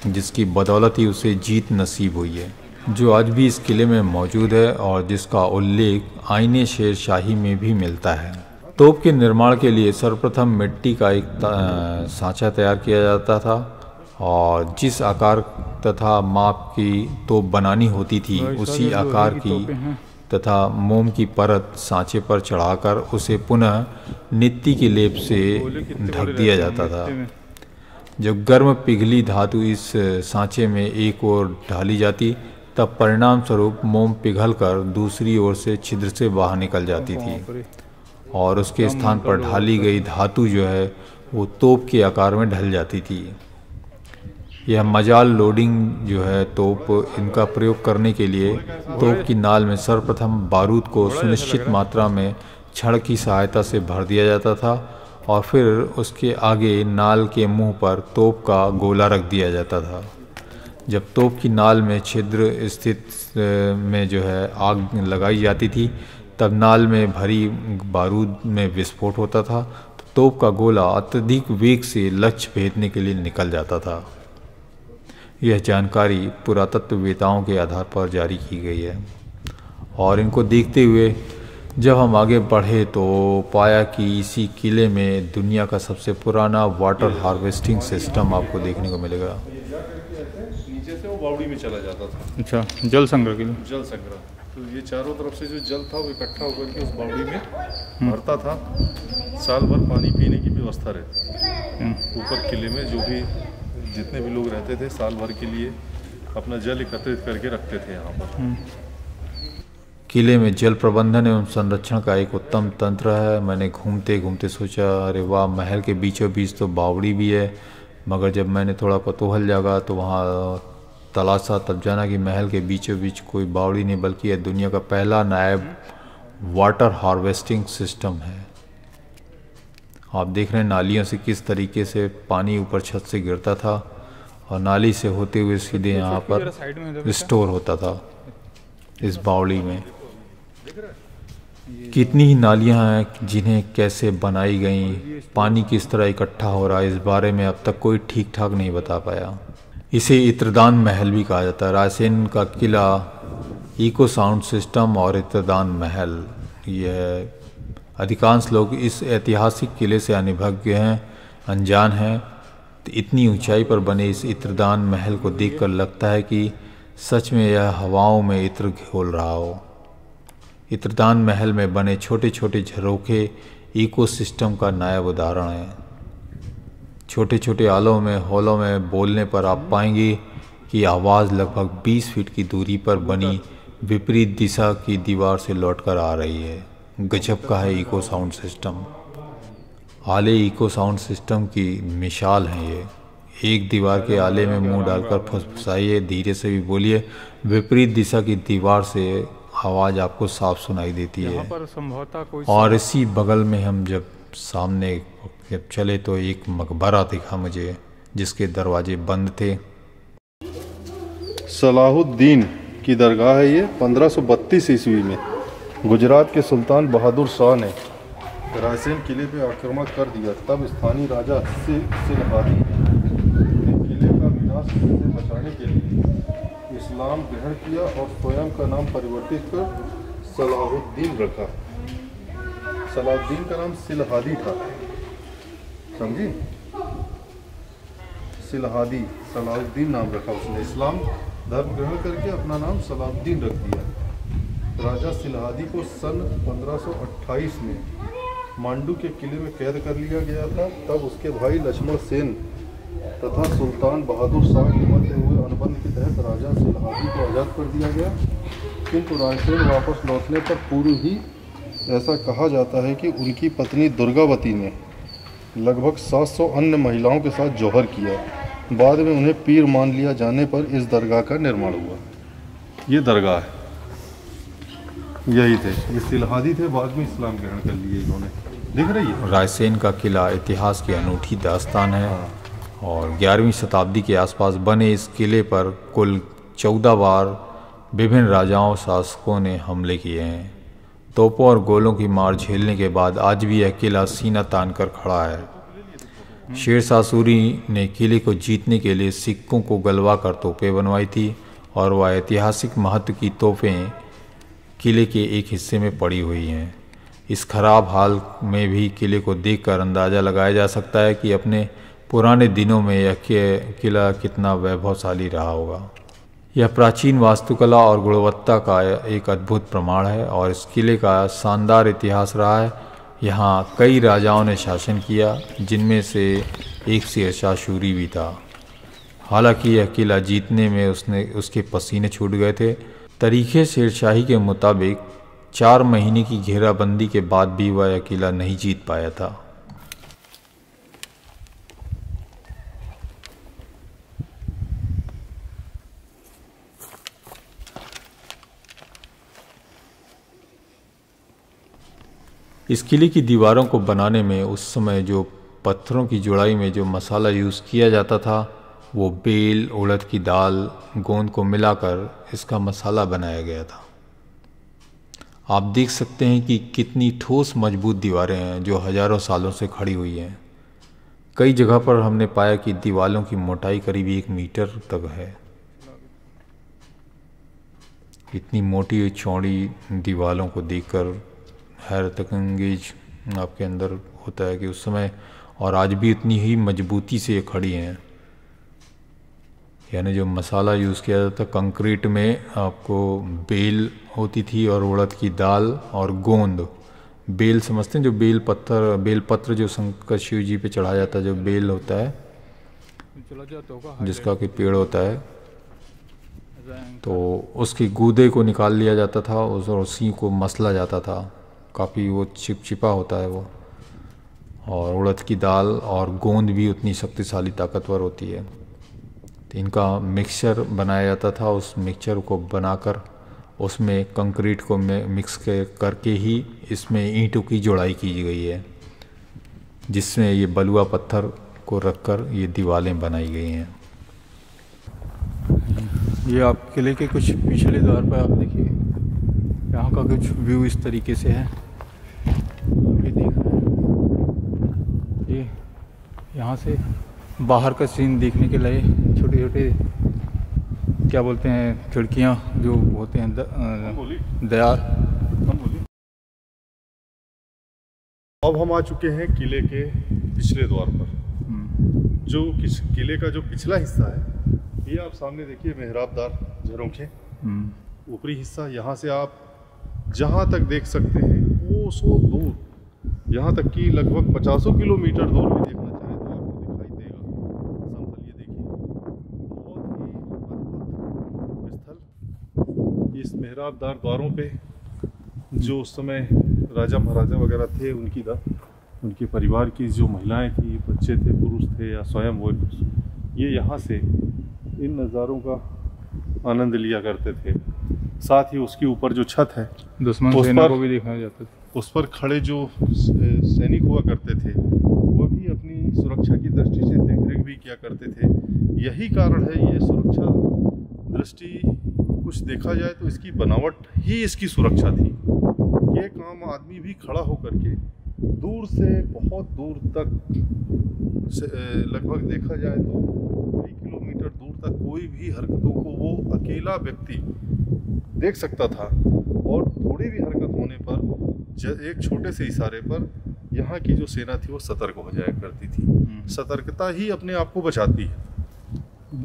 जिसकी बदौलत ही उसे जीत नसीब हुई है जो आज भी इस किले में मौजूद है और जिसका उल्लेख आईने शेर शाही में भी मिलता है। तोप के निर्माण के लिए सर्वप्रथम मिट्टी का एक सांचा तैयार किया जाता था और जिस आकार तथा माप की तोप बनानी होती थी उसी आकार की तथा मोम की परत सांचे पर चढ़ाकर उसे पुनः नित्ती के लेप से ढक दिया जाता था। जब गर्म पिघली धातु इस सांचे में एक ओर ढाली जाती, तब परिणाम स्वरूप मोम पिघलकर दूसरी ओर से छिद्र से बाहर निकल जाती थी। और उसके स्थान पर ढाली गई धातु जो है, वो तोप के आकार में ढल जाती थी। यह मजाल लोडिंग जो है तोप, इनका प्रयोग करने के लिए तोप की नाल में सर्वप्रथम बारूद को सुनिश्चित मात्रा में छड़ की सहायता से भर दिया जाता था और फिर उसके आगे नाल के मुँह पर तोप का गोला रख दिया जाता था। जब तोप की नाल में छिद्र स्थित में जो है आग लगाई जाती थी, तब नाल में भरी बारूद में विस्फोट होता था। तो तोप का गोला अत्यधिक वेग से लक्ष्य भेदने के लिए निकल जाता था। यह जानकारी पुरातत्ववेताओं के आधार पर जारी की गई है। और इनको देखते हुए जब हम आगे बढ़े तो पाया कि इसी किले में दुनिया का सबसे पुराना वाटर हार्वेस्टिंग सिस्टम आपको देखने को मिलेगा। नीचे से वो बावड़ी में चला जाता था। अच्छा जल संग्रह के लिए? जल संग्रह। तो ये चारों तरफ़ से जो जल था वो इकट्ठा होकर के उस बावड़ी में भरता था। साल भर पानी पीने की व्यवस्था रहती ऊपर किले में जो भी जितने भी लोग रहते थे साल भर के लिए अपना जल एकत्रित करके रखते थे यहाँ पर। किले में जल प्रबंधन एवं संरक्षण का एक उत्तम तंत्र है। मैंने घूमते घूमते सोचा अरे वाह महल के बीचों बीच तो बावड़ी भी है। मगर जब मैंने थोड़ा कतूहल जागा तो वहाँ तलाशा तब जाना कि महल के बीचों बीच कोई बावड़ी नहीं बल्कि यह दुनिया का पहला नायब वाटर हार्वेस्टिंग सिस्टम है। आप देख रहे हैं नालियों से किस तरीके से पानी ऊपर छत से गिरता था और नाली से होते हुए सीधे यहाँ पर स्टोर होता था इस बावड़ी में। कितनी ही नालियाँ हैं जिन्हें कैसे बनाई गई पानी किस तरह इकट्ठा हो रहा है इस बारे में अब तक कोई ठीक ठाक नहीं बता पाया। इसे इत्रदान महल भी कहा जाता है। रायसेन का किला इको साउंड सिस्टम और इत्रदान महल यह अधिकांश लोग इस ऐतिहासिक किले से अनिभज्ञ हैं, अनजान हैं। तो इतनी ऊंचाई पर बने इस इत्रदान महल को देखकर लगता है कि सच में यह हवाओं में इत्र घोल रहा हो। इत्रदान महल में बने छोटे छोटे झरोखे इकोसिस्टम का नायब उदाहरण है। छोटे छोटे आलों में, हॉलों में बोलने पर आप पाएँगे कि आवाज़ लगभग 20 फीट की दूरी पर बनी विपरीत दिशा की दीवार से लौटकर आ रही है। गजब का है इको साउंड सिस्टम आले इको साउंड सिस्टम की मिसाल है ये। एक दीवार के आले में मुँह डालकर फुसफुसाइए धीरे से भी बोलिए। विपरीत दिशा की दीवार से आवाज़ आपको साफ़ सुनाई देती है। और इसी बगल में हम जब सामने जब चले तो एक मकबरा दिखा मुझे जिसके दरवाजे बंद थे। सलाहुद्दीन की दरगाह है ये 1532 ईस्वी में। गुजरात के सुल्तान बहादुर शाह ने रायसेन किले पर आक्रमण कर दिया। तब स्थानीय राजा सिलहादी ने किले का विनाश से बचाने के लिए इस्लाम ग्रहण किया और स्वयं का नाम परिवर्तित कर सलाहुद्दीन रखा। सलाहुद्दीन का नाम सिलहादी था। समझी? सिलहादी सलाहुद्दीन नाम रखा उसने। इस्लाम धर्म ग्रहण करके अपना नाम सलाहुद्दीन रख दिया। राजा सिलहादी को सन 1528 में मांडू के किले में कैद कर लिया गया था। तब उसके भाई लक्ष्मण सेन तथा सुल्तान बहादुर शाह के मध्य हुए अनुबंध के तहत राजा सिलहादी को आज़ाद कर दिया गया। किंतु रायसेन वापस लौटने पर पूर्व ही ऐसा कहा जाता है कि उनकी पत्नी दुर्गावती ने लगभग 700 अन्य महिलाओं के साथ जौहर किया। बाद में उन्हें पीर मान लिया जाने पर इस दरगाह का निर्माण हुआ। ये दरगाह है। यही थे ये सिलहादी थे बाद में इस्लाम ग्रहण कर लिए इन्होंने। दिख रही है रायसेन का किला इतिहास की अनूठी दास्तान है और 11वीं शताब्दी के आसपास बने इस किले पर कुल चौदह बार विभिन्न राजाओं शासकों ने हमले किए हैं। तोपों और गोलों की मार झेलने के बाद आज भी यह किला सीना तान कर खड़ा है। शेर शाह सूरी ने किले को जीतने के लिए सिक्कों को गलवा कर तोपें बनवाई थी और वह ऐतिहासिक महत्व की तोपें किले के एक हिस्से में पड़ी हुई हैं। इस खराब हाल में भी किले को देखकर अंदाज़ा लगाया जा सकता है कि अपने पुराने दिनों में यह किला कितना वैभवशाली रहा होगा। यह प्राचीन वास्तुकला और गुणवत्ता का एक अद्भुत प्रमाण है और इस किले का शानदार इतिहास रहा है। यहाँ कई राजाओं ने शासन किया, जिनमें से एक शेरशाह शूरी भी था। हालाँकि यह किला जीतने में उसने, उसके पसीने छूट गए थे तरीके शेरशाही के मुताबिक चार महीने की घेराबंदी के बाद भी वह यह किला नहीं जीत पाया था। इस किले की दीवारों को बनाने में उस समय जो पत्थरों की जुड़ाई में जो मसाला यूज़ किया जाता था वो बेल, उड़द की दाल, गोंद को मिलाकर इसका मसाला बनाया गया था। आप देख सकते हैं कि कितनी ठोस मज़बूत दीवारें हैं जो हज़ारों सालों से खड़ी हुई हैं। कई जगह पर हमने पाया कि दीवारों की मोटाई करीब एक मीटर तक है। इतनी मोटी चौड़ी दीवारों को देखकर हैरत अंगेज आपके अंदर होता है कि उस समय और आज भी इतनी ही मजबूती से ये खड़ी हैं। यानी जो मसाला यूज़ किया जाता था, कंक्रीट में आपको बेल होती थी और उड़द की दाल और गोंद। बेल समझते हैं, जो बेल पत्थर, बेल पत्र जो शंकर शिव जी पे चढ़ाया जाता है, जो बेल होता है, जिसका कि पेड़ होता है तो उसकी गूदे को निकाल लिया जाता था, उस और उसी को मसला जाता था। काफ़ी वो चिपचिपा होता है वो। और उड़द की दाल और गोंद भी उतनी शक्तिशाली ताकतवर होती है। तो इनका मिक्सचर बनाया जाता था, उस मिक्सचर को बनाकर उसमें कंक्रीट को मिक्स करके ही इसमें ईंटों की जोड़ाई की गई है, जिसमें ये बलुआ पत्थर को रखकर ये दीवारें बनाई गई हैं। ये आप किले के कुछ पिछले द्वार पर आप देखिए। यहाँ का कुछ व्यू इस तरीके से है। देख रहे हैं। ये यहाँ से बाहर का सीन देखने के लिए छोटे छोटे क्या बोलते हैं खिड़कियाँ जो होते हैं दयार अब हम आ चुके हैं किले के पिछले द्वार पर हम्म। जो किस किले का जो पिछला हिस्सा है ये आप सामने देखिए मेहराबदार झरोखे हम्म। ऊपरी हिस्सा यहाँ से आप जहाँ तक देख सकते हैं वो सो दूर यहाँ तक कि लगभग पचासों किलोमीटर दूर भी देखना चाहे तो आपको दिखाई देगा समतल ये देखिए बहुत ही स्थल द्वारों पे जो उस समय राजा महाराजा वगैरह थे उनकी दा उनके परिवार की जो महिलाएँ थी बच्चे थे पुरुष थे या स्वयं वो ये यहाँ से इन नज़ारों का आनंद लिया करते थे। साथ ही उसके ऊपर जो छत है दुश्मन सेना को भी दिखाया जाता था। उस पर खड़े जो सैनिक हुआ करते थे वो भी अपनी सुरक्षा की दृष्टि से देखरेख भी किया करते थे। यही कारण है ये सुरक्षा दृष्टि कुछ देखा जाए तो इसकी बनावट ही इसकी सुरक्षा थी। कि एक आम आदमी भी खड़ा होकर के दूर से बहुत दूर तक लगभग देखा जाए तो कई किलोमीटर दूर तक कोई भी हरकतों को वो अकेला व्यक्ति देख सकता था। और थोड़ी भी हरकत होने पर एक छोटे से इशारे पर यहाँ की जो सेना थी वो सतर्क हो जाया करती थी। हम्म। सतर्कता ही अपने आप को बचाती है।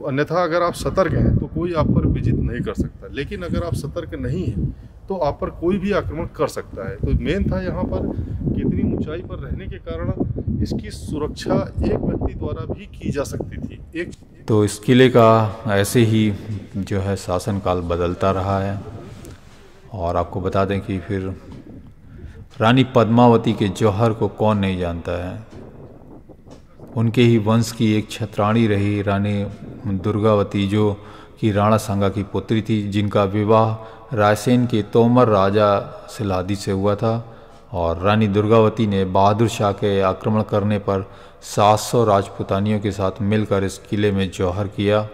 अन्यथा अगर आप सतर्क हैं तो कोई आप पर विजित नहीं कर सकता। लेकिन अगर आप सतर्क नहीं हैं तो आप पर कोई भी आक्रमण कर सकता है। तो मेन था यहाँ पर कितनी ऊंचाई पर रहने के कारण इसकी सुरक्षा एक व्यक्ति द्वारा भी की जा सकती थी। एक तो इस किले का ऐसे ही जो है शासनकाल बदलता रहा है। और आपको बता दें कि फिर रानी पद्मावती के जौहर को कौन नहीं जानता है? उनके ही वंश की एक छत्राणी रही रानी दुर्गावती, जो कि राणा सांगा की पुत्री थी, जिनका विवाह रायसेन के तोमर राजा सिलादी से हुआ था और रानी दुर्गावती ने बहादुर शाह के आक्रमण करने पर 700 राजपुतानियों के साथ मिलकर इस किले में जौहर किया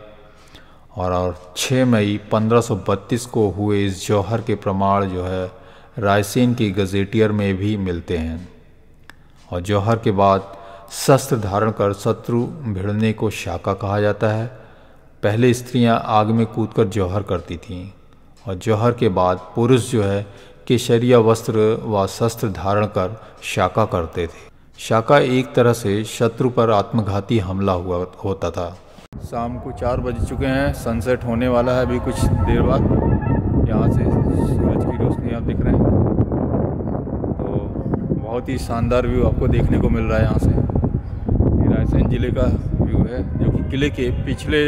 और और 6 मई 1532 को हुए इस जौहर के प्रमाण जो है रायसेन की गजेटियर में भी मिलते हैं। और जौहर के बाद शस्त्र धारण कर शत्रु भिड़ने को शाका कहा जाता है। पहले स्त्रियाँ आग में कूद कर जौहर करती थीं और जौहर के बाद पुरुष जो है केशरिया वस्त्र व शस्त्र धारण कर शाका करते थे। शाका एक तरह से शत्रु पर आत्मघाती हमला हुआ, होता था। शाम को चार बज चुके हैं सनसेट होने वाला है अभी कुछ देर बाद। यहाँ से सूरज की रोशनी आप दिख रहे हैं। तो बहुत ही शानदार व्यू आपको देखने को मिल रहा है यहाँ से। रायसेन ज़िले का व्यू है, जो कि किले के पिछले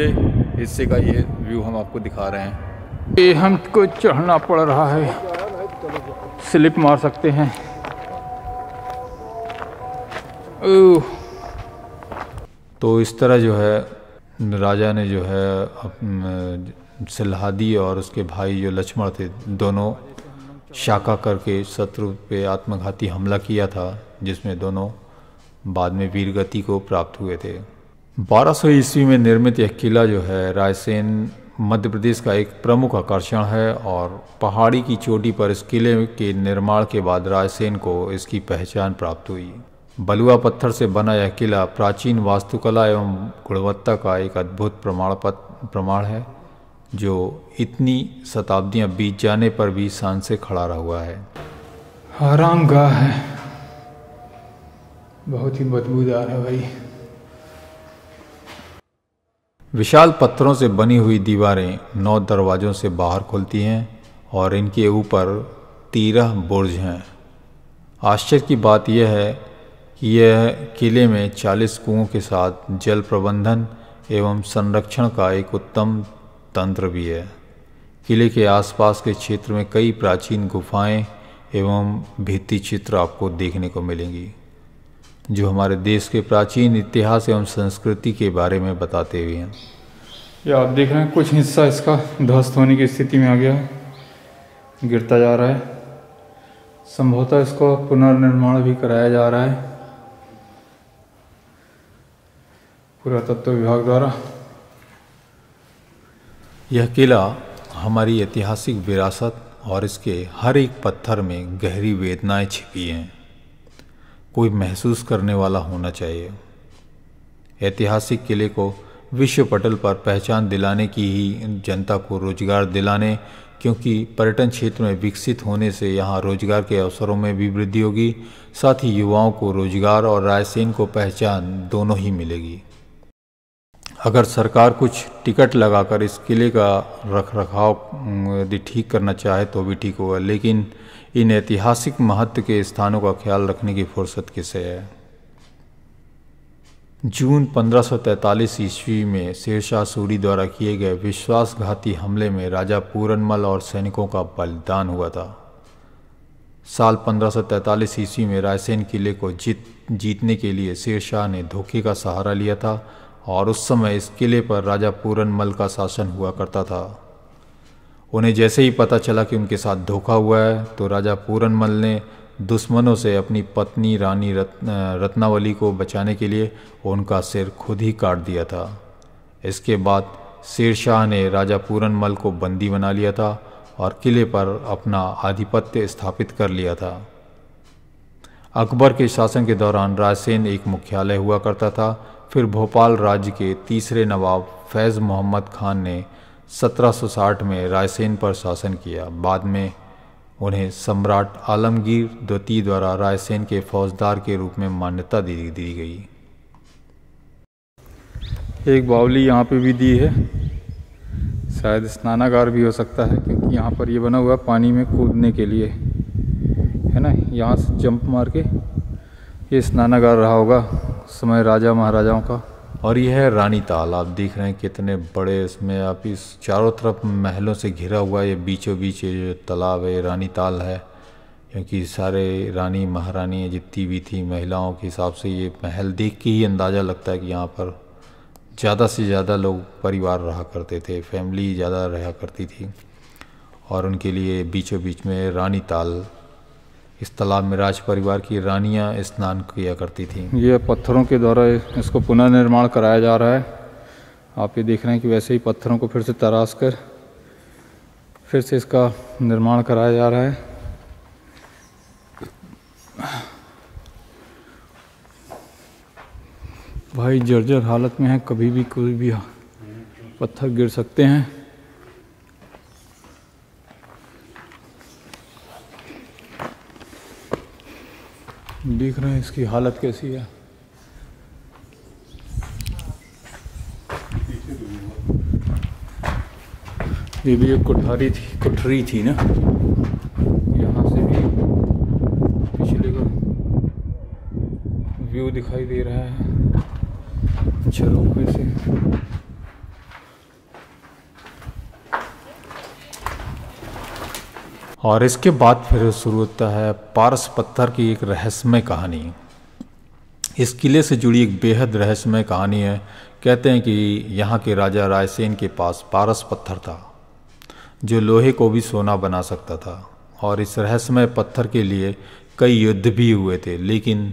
हिस्से का ये व्यू हम आपको दिखा रहे हैं। ये हमको चढ़ना पड़ रहा है। स्लिप मार सकते हैं। तो इस तरह जो है राजा ने जो है सिल्हादी और उसके भाई जो लक्ष्मण थे दोनों शाखा करके शत्रु पे आत्मघाती हमला किया था जिसमें दोनों बाद में वीरगति को प्राप्त हुए थे। 1200 ईस्वी में निर्मित यह किला जो है रायसेन मध्य प्रदेश का एक प्रमुख आकर्षण है और पहाड़ी की चोटी पर इस किले के निर्माण के बाद रायसेन को इसकी पहचान प्राप्त हुई। बलुआ पत्थर से बना यह किला प्राचीन वास्तुकला एवं गुणवत्ता का एक अद्भुत प्रमाण प्रमाण है, जो इतनी शताब्दियाँ बीत जाने पर भी शान से खड़ा रहा हुआ है। आराम गाह है। बहुत ही बदबूदार है भाई। विशाल पत्थरों से बनी हुई दीवारें नौ दरवाज़ों से बाहर खुलती हैं और इनके ऊपर तेरह बुर्ज हैं। आश्चर्य की बात यह है कि यह किले में 40 कुओं के साथ जल प्रबंधन एवं संरक्षण का एक उत्तम तंत्र भी है। किले के आसपास के क्षेत्र में कई प्राचीन गुफाएँ एवं भित्ति चित्र आपको देखने को मिलेंगी। जो हमारे देश के प्राचीन इतिहास एवं संस्कृति के बारे में बताते हुए हैं। ये आप देख रहे हैं कुछ हिस्सा इसका ध्वस्त होने की स्थिति में आ गया है गिरता जा रहा है। संभवतः इसको पुनर्निर्माण भी कराया जा रहा है। पुरातत्व विभाग द्वारा। यह किला हमारी ऐतिहासिक विरासत और इसके हर एक पत्थर में गहरी वेदनाएँ छिपी हैं। कोई महसूस करने वाला होना चाहिए। ऐतिहासिक किले को विश्व पटल पर पहचान दिलाने की ही जनता को रोज़गार दिलाने, क्योंकि पर्यटन क्षेत्र में विकसित होने से यहाँ रोज़गार के अवसरों में भी वृद्धि होगी, साथ ही युवाओं को रोज़गार और रायसेन को पहचान दोनों ही मिलेगी। अगर सरकार कुछ टिकट लगाकर इस किले का रख रखाव यदि ठीक करना चाहे तो भी ठीक होगा, लेकिन इन ऐतिहासिक महत्व के स्थानों का ख्याल रखने की फुर्सत किसे है? जून 1543 ईस्वी में शेरशाह सूरी द्वारा किए गए विश्वासघाती हमले में राजा पूरनमल और सैनिकों का बलिदान हुआ था। साल 1543 ईस्वी में रायसेन किले को जीत, जीतने के लिए शेरशाह ने धोखे का सहारा लिया था और उस समय इस किले पर राजा पूरनमल का शासन हुआ करता था। उन्हें जैसे ही पता चला कि उनके साथ धोखा हुआ है तो राजा पूरन मल ने दुश्मनों से अपनी पत्नी रानी रत, रत्नावली को बचाने के लिए उनका सिर खुद ही काट दिया था। इसके बाद शेर शाह ने राजा पूरन मल को बंदी बना लिया था और किले पर अपना आधिपत्य स्थापित कर लिया था। अकबर के शासन के दौरान रायसेन एक मुख्यालय हुआ करता था। फिर भोपाल राज्य के तीसरे नवाब फैज़ मोहम्मद खान ने 1760 में रायसेन पर शासन किया। बाद में उन्हें सम्राट आलमगीर द्वितीय द्वारा रायसेन के फौजदार के रूप में मान्यता दी दी गई। एक बावली यहाँ पे भी दी है। शायद स्नानागार भी हो सकता है, क्योंकि यहाँ पर ये बना हुआ है पानी में कूदने के लिए। है ना? यहाँ से जंप मार के ये स्नानागार रहा होगा समय राजा महाराजाओं का। और यह है रानी ताल। आप देख रहे हैं कितने बड़े इसमें आप इस चारों तरफ़ महलों से घिरा हुआ ये बीचों बीच ये जो तालाब है रानी ताल है, क्योंकि सारे रानी महारानी जितनी भी थी महिलाओं के हिसाब से ये महल देख के ही अंदाज़ा लगता है कि यहाँ पर ज़्यादा से ज़्यादा लोग परिवार रहा करते थे, फैमिली ज़्यादा रहा करती थी। और उनके लिए बीचों बीच में रानी ताल इस तालाब में राज परिवार की रानियाँ स्नान किया करती थीं। ये पत्थरों के द्वारा इसको पुनर्निर्माण कराया जा रहा है। आप ये देख रहे हैं कि वैसे ही पत्थरों को फिर से तराश कर, फिर से इसका निर्माण कराया जा रहा है। भाई जर्जर हालत में है, कभी भी कोई भी पत्थर गिर सकते हैं। देख रहे हैं इसकी हालत कैसी है। ये भी एक कोठारी थी, कोठरी थी ना। यहाँ से भी पिछले का व्यू दिखाई दे रहा है। झरोखे से। और इसके बाद फिर शुरू होता है पारस पत्थर की एक रहस्यमय कहानी। इस किले से जुड़ी एक बेहद रहस्यमय कहानी है। कहते हैं कि यहाँ के राजा रायसेन के पास पारस पत्थर था, जो लोहे को भी सोना बना सकता था और इस रहस्यमय पत्थर के लिए कई युद्ध भी हुए थे। लेकिन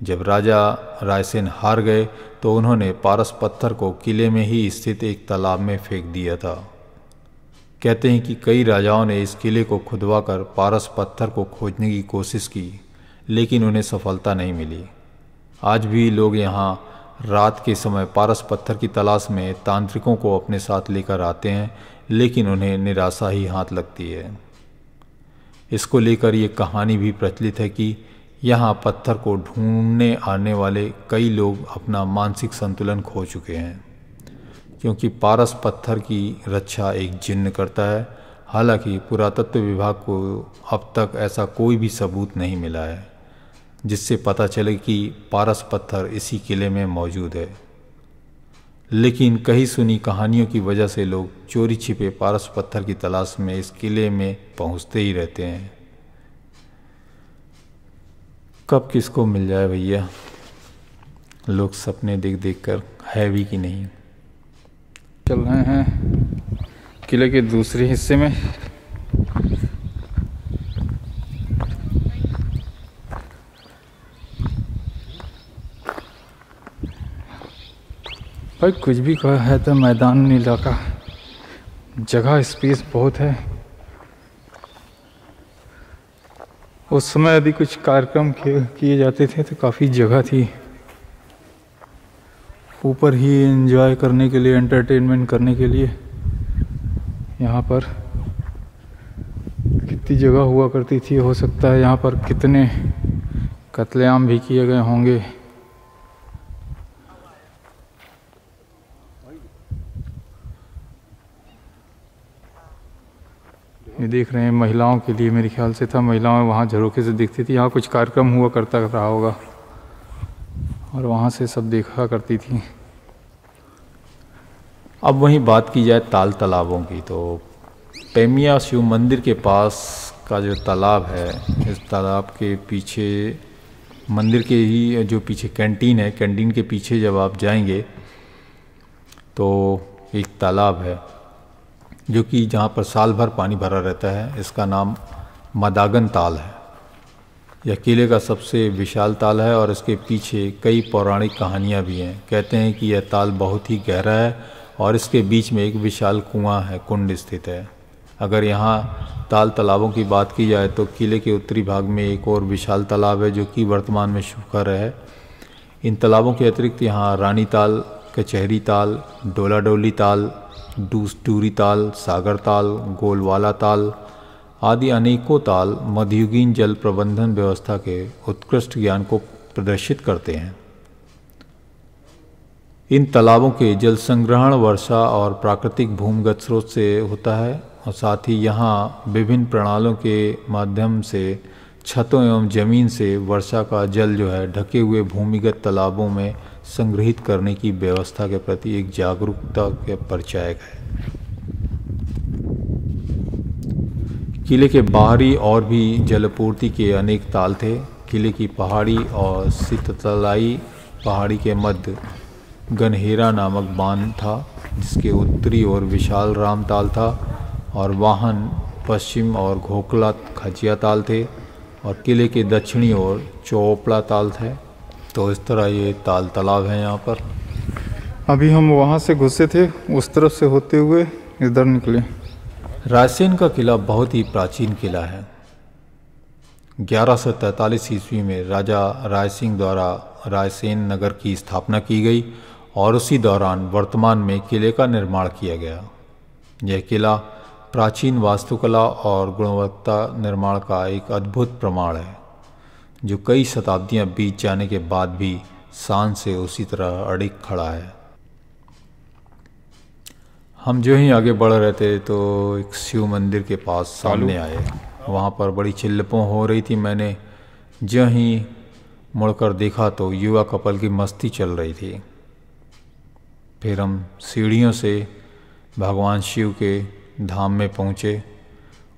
जब राजा रायसेन हार गए तो उन्होंने पारस पत्थर को किले में ही स्थित एक तालाब में फेंक दिया था। कहते हैं कि कई राजाओं ने इस किले को खुदवाकर पारस पत्थर को खोजने की कोशिश की, लेकिन उन्हें सफलता नहीं मिली। आज भी लोग यहाँ रात के समय पारस पत्थर की तलाश में तांत्रिकों को अपने साथ लेकर आते हैं, लेकिन उन्हें निराशा ही हाथ लगती है। इसको लेकर ये कहानी भी प्रचलित है कि यहाँ पत्थर को ढूँढने आने वाले कई लोग अपना मानसिक संतुलन खो चुके हैं। क्योंकि पारस पत्थर की रक्षा एक जिन्न करता है। हालाँकि पुरातत्व विभाग को अब तक ऐसा कोई भी सबूत नहीं मिला है, जिससे पता चले कि पारस पत्थर इसी किले में मौजूद है। लेकिन कही सुनी कहानियों की वजह से लोग चोरी छिपे पारस पत्थर की तलाश में इस किले में पहुँचते ही रहते हैं। कब किसको मिल जाए भैया? लोग सपने देख देख कर है भी कि नहीं? चल रहे हैं किले के दूसरे हिस्से में। भाई, कुछ भी कहा है तो मैदान इलाका। जगह स्पेस बहुत है। उस समय यदि कुछ कार्यक्रम किए जाते थे तो काफ़ी जगह थी। ऊपर ही एंजॉय करने के लिए एंटरटेनमेंट करने के लिए यहाँ पर कितनी जगह हुआ करती थी, हो सकता है यहाँ पर कितने कत्लेआम भी किए गए होंगे। ये देख रहे हैं, महिलाओं के लिए मेरे ख्याल से था महिलाओं वहाँ झरोखे से दिखती थी, यहाँ कुछ कार्यक्रम हुआ करता रहा होगा। और वहाँ से सब देखा करती थी। अब वहीं बात की जाए ताल तालाबों की तो पेमिया शिव मंदिर के पास का जो तालाब है, इस तालाब के पीछे, मंदिर के ही जो पीछे कैंटीन है, कैंटीन के पीछे जब आप जाएँगे तो एक तालाब है, जो कि जहाँ पर साल भर पानी भरा रहता है, इसका नाम मदागन ताल है। यह किले का सबसे विशाल ताल है और इसके पीछे कई पौराणिक कहानियाँ भी हैं। कहते हैं कि यह ताल बहुत ही गहरा है और इसके बीच में एक विशाल कुआँ है, कुंड स्थित है। अगर यहाँ ताल तालाबों की बात की जाए तो किले के उत्तरी भाग में एक और विशाल तालाब है जो कि वर्तमान में शुकर है। इन तालाबों के अतिरिक्त यहाँ रानी ताल, कचहरी ताल डोला डोली ताल डूस टूरी ताल, सागर ताल, गोलवाला ताल आदि अनेकों ताल मध्ययुगीन जल प्रबंधन व्यवस्था के उत्कृष्ट ज्ञान को प्रदर्शित करते हैं। इन तालाबों के जल संग्रहण, वर्षा और प्राकृतिक भूमिगत स्रोत से होता है और साथ ही यहाँ विभिन्न प्रणालियों के माध्यम से छतों एवं ज़मीन से वर्षा का जल जो है ढके हुए भूमिगत तालाबों में संग्रहित करने की व्यवस्था के प्रति एक जागरूकता के परिचायक है। किले के बाहरी और भी जलपूर्ति के अनेक ताल थे। किले की पहाड़ी और सितलाई पहाड़ी के मध्य गनहेरा नामक बाँध था, जिसके उत्तरी ओर विशाल राम ताल था और वाहन पश्चिम और घोकला खजिया ताल थे और किले के दक्षिणी ओर चौपड़ा ताल थे। तो इस तरह ये ताल तालाब है यहाँ पर। अभी हम वहाँ से घुसे थे, उस तरफ़ से होते हुए इधर निकले। रायसेन का किला बहुत ही प्राचीन किला है। 1143 ईस्वी में राजा राय सिंह द्वारा रायसेन नगर की स्थापना की गई और उसी दौरान वर्तमान में किले का निर्माण किया गया। यह किला प्राचीन वास्तुकला और गुणवत्ता निर्माण का एक अद्भुत प्रमाण है, जो कई शताब्दियाँ बीत जाने के बाद भी शान से उसी तरह अड़िग खड़ा है। हम जो ही आगे बढ़ रहे थे तो एक शिव मंदिर के पास सामने आए। वहाँ पर बड़ी चिल्लपों हो रही थी मैंने। जो ही मुड़कर देखा तो युवा कपल की मस्ती चल रही थी। फिर हम सीढ़ियों से भगवान शिव के धाम में पहुँचे।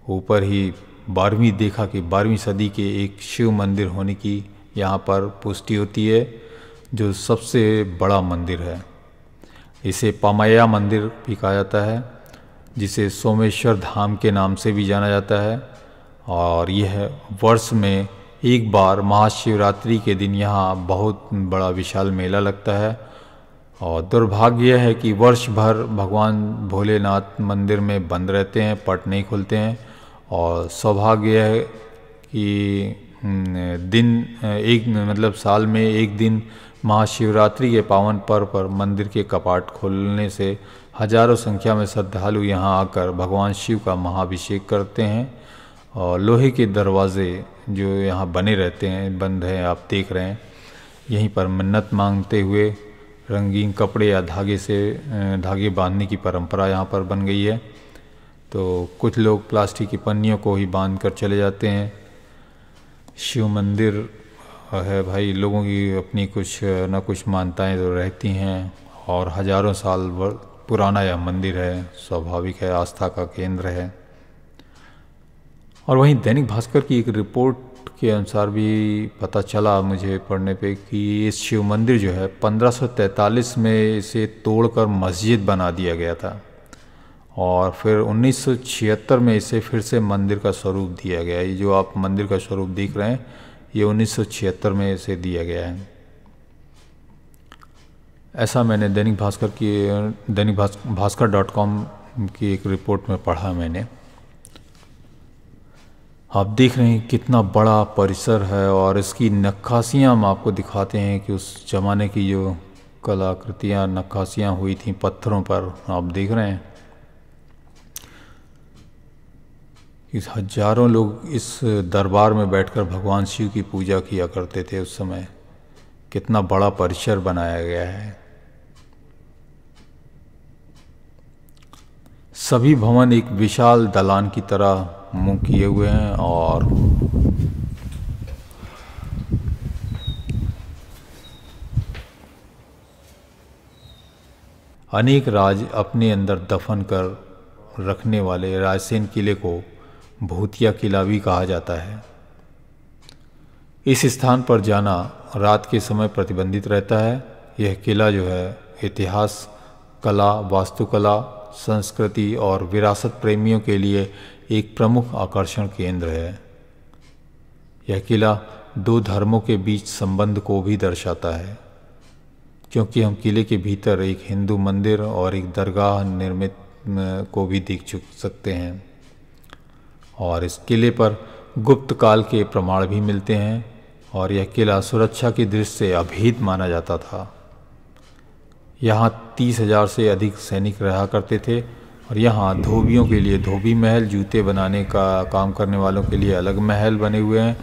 ऊपर ही बारहवीं देखा कि बारहवीं सदी के एक शिव मंदिर होने की यहाँ पर पुष्टि होती है जो सबसे बड़ा मंदिर है। इसे पामैया मंदिर भी कहा जाता है, जिसे सोमेश्वर धाम के नाम से भी जाना जाता है। और यह वर्ष में एक बार महाशिवरात्रि के दिन यहाँ बहुत बड़ा विशाल मेला लगता है। और दुर्भाग्य है कि वर्ष भर भगवान भोलेनाथ मंदिर में बंद रहते हैं, पट नहीं खुलते हैं। और सौभाग्य है कि दिन, एक मतलब साल में एक दिन महाशिवरात्रि के पावन पर्व पर मंदिर के कपाट खोलने से हज़ारों संख्या में श्रद्धालु यहाँ आकर भगवान शिव का महाभिषेक करते हैं और लोहे के दरवाज़े जो यहाँ बने रहते हैं, बंद हैं, आप देख रहे हैं, यहीं पर मन्नत मांगते हुए रंगीन कपड़े या धागे से धागे बांधने की परंपरा यहाँ पर बन गई है। तो कुछ लोग प्लास्टिक की पन्नियों को ही बाँध कर चले जाते हैं। शिव मंदिर है भाई, लोगों की अपनी कुछ, न कुछ मान्यताएँ तो रहती हैं। और हज़ारों साल पुराना यह मंदिर है, स्वाभाविक है, आस्था का केंद्र है। और वहीं दैनिक भास्कर की एक रिपोर्ट के अनुसार भी पता चला मुझे पढ़ने पे कि इस शिव मंदिर जो है 1543 में इसे तोड़कर मस्जिद बना दिया गया था। और फिर 1976 में इसे फिर से मंदिर का स्वरूप दिया गया। ये जो आप मंदिर का स्वरूप देख रहे हैं ये 1976 में इसे दिया गया है। ऐसा मैंने दैनिक भास्कर की, दैनिक भास्कर डॉट कॉम की एक रिपोर्ट में पढ़ा मैंने। आप देख रहे हैं कितना बड़ा परिसर है और इसकी नक्काशियाँ हम आपको दिखाते हैं कि उस ज़माने की जो कलाकृतियाँ नक्काशियाँ हुई थी पत्थरों पर। आप देख रहे हैं इस हज़ारों लोग इस दरबार में बैठकर भगवान शिव की पूजा किया करते थे उस समय। कितना बड़ा परिसर बनाया गया है। सभी भवन एक विशाल दलान की तरह मुँह किए हुए हैं और अनेक राज अपने अंदर दफन कर रखने वाले रायसेन किले को भूतिया किला भी कहा जाता है। इस स्थान पर जाना रात के समय प्रतिबंधित रहता है। यह किला जो है, इतिहास, कला, वास्तुकला, संस्कृति और विरासत प्रेमियों के लिए एक प्रमुख आकर्षण केंद्र है। यह किला दो धर्मों के बीच संबंध को भी दर्शाता है। क्योंकि हम किले के भीतर एक हिंदू मंदिर और एक दरगाह निर्मित, को भी देख चुक सकते हैं। और इस किले पर गुप्त काल के प्रमाण भी मिलते हैं और यह किला सुरक्षा की दृष्टि से अभेद माना जाता था। यहाँ तीस हज़ार से अधिक सैनिक रहा करते थे और यहाँ धोबियों के लिए धोबी महल, जूते बनाने का काम करने वालों के लिए अलग महल बने हुए हैं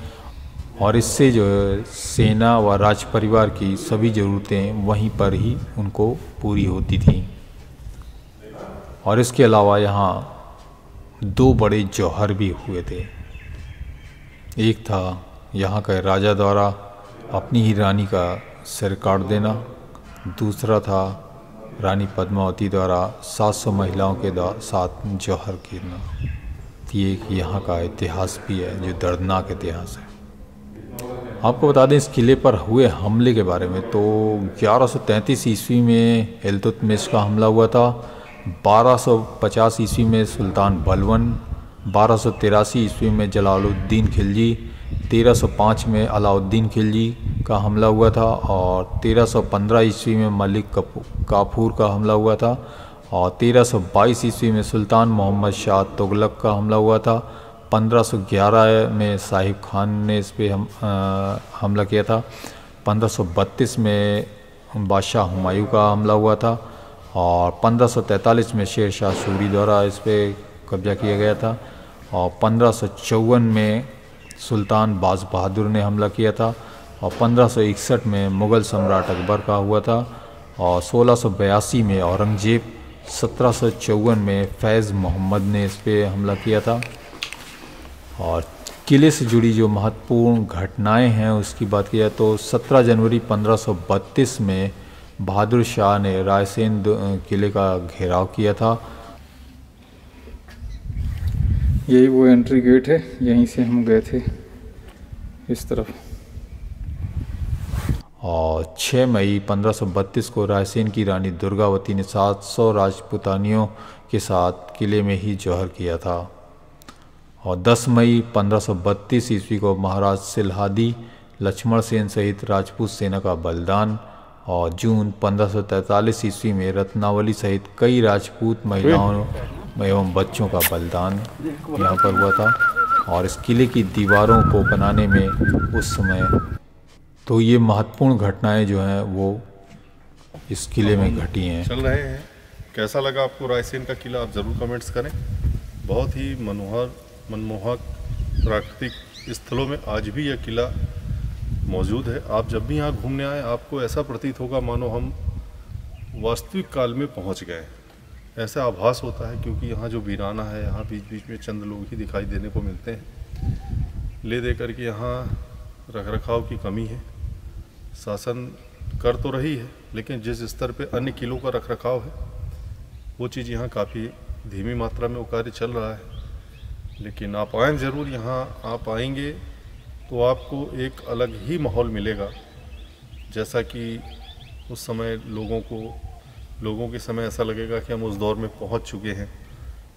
और इससे जो है सेना व राज परिवार की सभी ज़रूरतें वहीं पर ही उनको पूरी होती थी। और इसके अलावा यहाँ दो बड़े जौहर भी हुए थे। एक था यहाँ का राजा द्वारा अपनी ही रानी का सिर काट देना। दूसरा था रानी पद्मावती द्वारा 700 महिलाओं के साथ जौहर गिरना। ये एक यहाँ का इतिहास भी है जो दर्दनाक इतिहास है। आपको बता दें इस किले पर हुए हमले के बारे में तो 1133 ईस्वी में इल्तुतमिश का हमला हुआ था। 1250 ईस्वी में सुल्तान बलवन बारह सौ तिरासी ईस्वी में जलालुद्दीन खिलजी 1305 में अलाउद्दीन खिलजी का हमला हुआ था और 1315 ईस्वी में मलिक काफूर का हमला हुआ था और 1322 ईस्वी में सुल्तान मोहम्मद शाह तुगलक का हमला हुआ था। 1511 में साहिब खान ने इस पर हम, हमला किया था। 1532 में बादशाह हुमायूं का हमला हुआ था। और 1543 में शेर शाह सूरी द्वारा इस पर कब्जा किया गया था और पंद्रह में सुल्तान बाज बहादुर ने हमला किया था और 1561 में मुग़ल सम्राट अकबर का हुआ था और सोलह में औरंगज़ेब, सत्रह सौ चौवन में फैज़ मोहम्मद ने इस पर हमला किया था। और किले से जुड़ी जो महत्वपूर्ण घटनाएँ हैं उसकी बात किया तो 17 जनवरी 1532 में बहादुर शाह ने रायसेन किले का घेराव किया था। यही वो एंट्री गेट है यहीं से हम गए थे इस तरफ़। और 6 मई 1532 को रायसेन की रानी दुर्गावती ने 700 राजपुतानियों के साथ किले में ही जौहर किया था। और 10 मई 1532 ईस्वी को महाराज सिलहादी लक्ष्मण सेन सहित राजपूत सेना का बलिदान और जून 1543 ईस्वी में रत्नावली सहित कई राजपूत महिलाओं एवं बच्चों का बलिदान यहाँ पर हुआ था और इस किले की दीवारों को बनाने में उस समय तो ये महत्वपूर्ण घटनाएँ जो हैं वो इस किले में घटी हैं। चल रहे हैं। कैसा लगा आपको रायसेन का किला? आप ज़रूर कमेंट्स करें। बहुत ही मनोहर, मनमोहक, प्राकृतिक स्थलों में आज भी यह किला मौजूद है। आप जब भी यहाँ घूमने आए, आपको ऐसा प्रतीत होगा, मानो हम वास्तविक काल में पहुँच गए ऐसा आभास होता है क्योंकि यहाँ जो वीराना है, यहाँ बीच बीच में चंद लोग ही दिखाई देने को मिलते हैं। ले दे करके यहाँ रख रखाव की कमी है। शासन कर तो रही है, लेकिन जिस स्तर पे अन्य किलों का रख रखाव है, वो चीज़ यहाँ काफ़ी धीमी मात्रा में वो कार्य चल रहा है। लेकिन आप आएँ ज़रूर, यहाँ आप आएँगे तो आपको एक अलग ही माहौल मिलेगा, जैसा कि उस समय लोगों को, लोगों के समय ऐसा लगेगा कि हम उस दौर में पहुँच चुके हैं,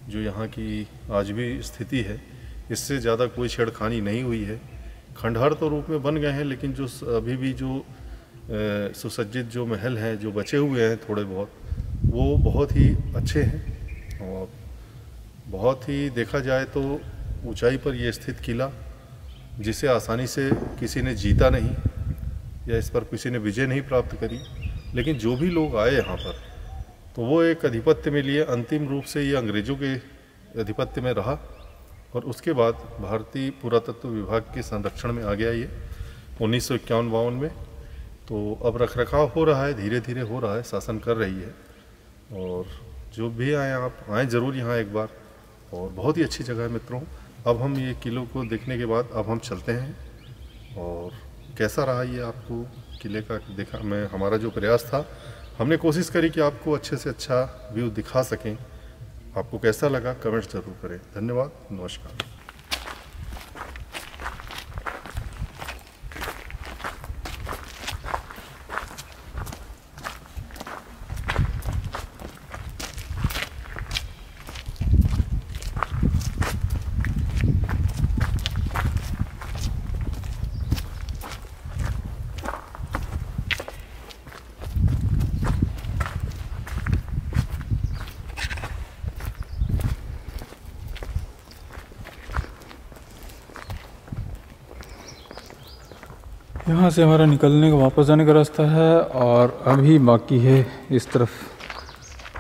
जो यहाँ की आज भी स्थिति है। इससे ज़्यादा कोई छेड़खानी नहीं हुई है। खंडहर तो रूप में बन गए हैं, लेकिन जो अभी भी जो सुसज्जित जो महल हैं, जो बचे हुए हैं थोड़े बहुत, वो बहुत ही अच्छे हैं। और बहुत ही देखा जाए तो ऊंचाई पर यह स्थित किला जिसे आसानी से किसी ने जीता नहीं या इस पर किसी ने विजय नहीं प्राप्त करी, लेकिन जो भी लोग आए यहाँ पर तो वो एक अधिपत्य में लिए, अंतिम रूप से ये अंग्रेज़ों के अधिपत्य में रहा और उसके बाद भारतीय पुरातत्व विभाग के संरक्षण में आ गया ये उन्नीस सौ इक्यावन में तो अब रख रखाव हो रहा है धीरे धीरे हो रहा है, शासन कर रही है। और जो भी आए आप, आएँ ज़रूर यहाँ एक बार। और बहुत ही अच्छी जगह है मित्रों। अब हम ये किलो को देखने के बाद अब हम चलते हैं। और कैसा रहा ये आपको किले का देखा, मैं, हमारा जो प्रयास था, हमने कोशिश करी कि आपको अच्छे से अच्छा व्यू दिखा सकें। आपको कैसा लगा, कमेंट ज़रूर करें। धन्यवाद, नमस्कार। से हमारा निकलने का वापस जाने का रास्ता है और अभी बाकी है इस तरफ़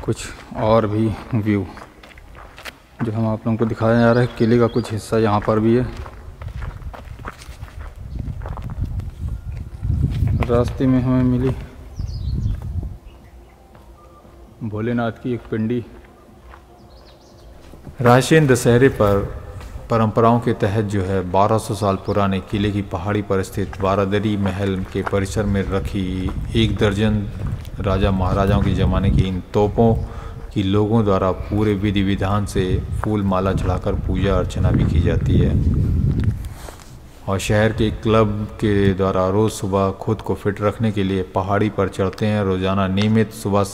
कुछ और भी व्यू, जो हम आप लोगों को दिखाया जा रहा है। किले का कुछ हिस्सा यहाँ पर भी है। रास्ते में हमें मिली भोलेनाथ की एक पिंडी। राशियन दशहरे पर परंपराओं के तहत जो है 1200 साल पुराने किले की पहाड़ी पर स्थित बारादरी महल के परिसर में रखी एक दर्जन राजा महाराजाओं के ज़माने की इन तोपों की लोगों द्वारा पूरे विधि विधान से फूल माला चढ़ाकर पूजा अर्चना भी की जाती है। और शहर के क्लब के द्वारा रोज़ सुबह खुद को फिट रखने के लिए पहाड़ी पर चढ़ते हैं। रोज़ाना नियमित सुबह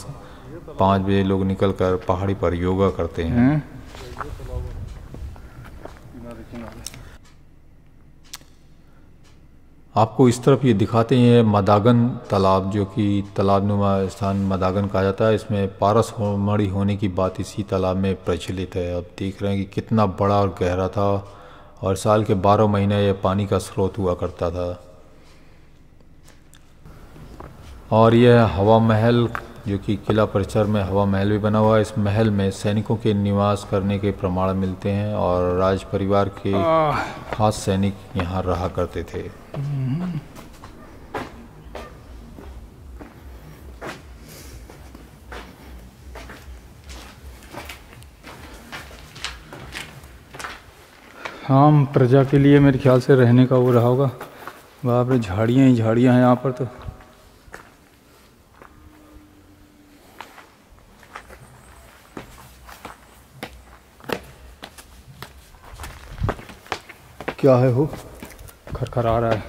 पाँच बजे लोग निकल कर पहाड़ी पर योगा करते हैं। हम्म। आपको इस तरफ़ ये दिखाते हैं मदागन तालाब, जो कि तालाब नुमा स्थान मदागन कहा जाता है। इसमें पारस मड़ी होने की बात इसी तालाब में प्रचलित है। अब देख रहे हैं कि कितना बड़ा और गहरा था और साल के बारह महीने यह पानी का स्रोत हुआ करता था। और यह हवा महल जो कि किला परिसर में हवा महल भी बना हुआ है। इस महल में सैनिकों के निवास करने के प्रमाण मिलते हैं और राज परिवार के खास सैनिक यहाँ रहा करते थे। आम प्रजा के लिए मेरे ख्याल से रहने का वो रहा होगा। बाप रे झाड़ियाँ ही झाड़ियाँ हैं यहाँ पर तो। क्या है वो? खरखर आ रहा है।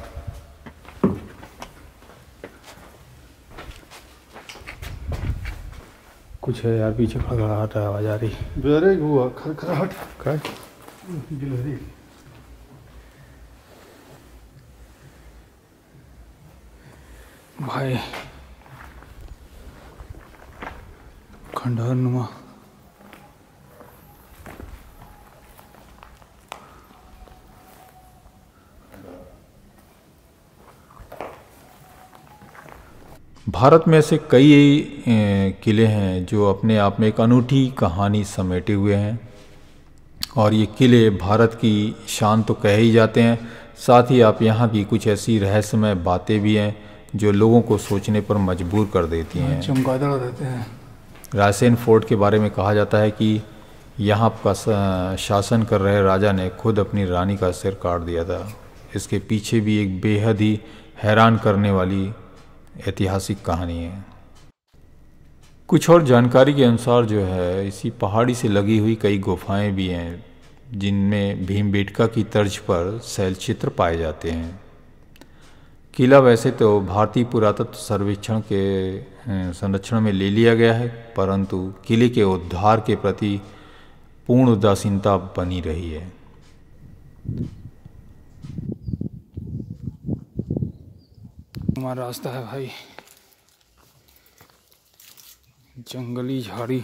कुछ है यार पीछे खड़खड़ाहट है आवाज़ आ रही। बेरे हुआ खरखराहट। क्या? गिलहरी भाई। खंडहर नुमा। भारत में ऐसे कई किले हैं जो अपने आप में एक अनूठी कहानी समेटे हुए हैं। और ये किले भारत की शान तो कह ही जाते हैं। साथ ही आप यहाँ की कुछ ऐसी रहस्यमय बातें भी हैं जो लोगों को सोचने पर मजबूर कर देती हैं। चमगादड़ रहते हैं। रायसेन फोर्ट के बारे में कहा जाता है कि यहाँ का शासन कर रहे राजा ने खुद अपनी रानी का सिर काट दिया था। इसके पीछे भी एक बेहद ही हैरान करने वाली ऐतिहासिक कहानी है। कुछ और जानकारी के अनुसार जो है, इसी पहाड़ी से लगी हुई कई गुफाएँ भी हैं, जिनमें भीमबेटका की तर्ज पर शैलचित्र पाए जाते हैं। किला वैसे तो भारतीय पुरातत्व सर्वेक्षण के संरक्षण में ले लिया गया है, परंतु किले के उद्धार के प्रति पूर्ण उदासीनता बनी रही है। हमारा रास्ता है भाई। जंगली झाड़ी।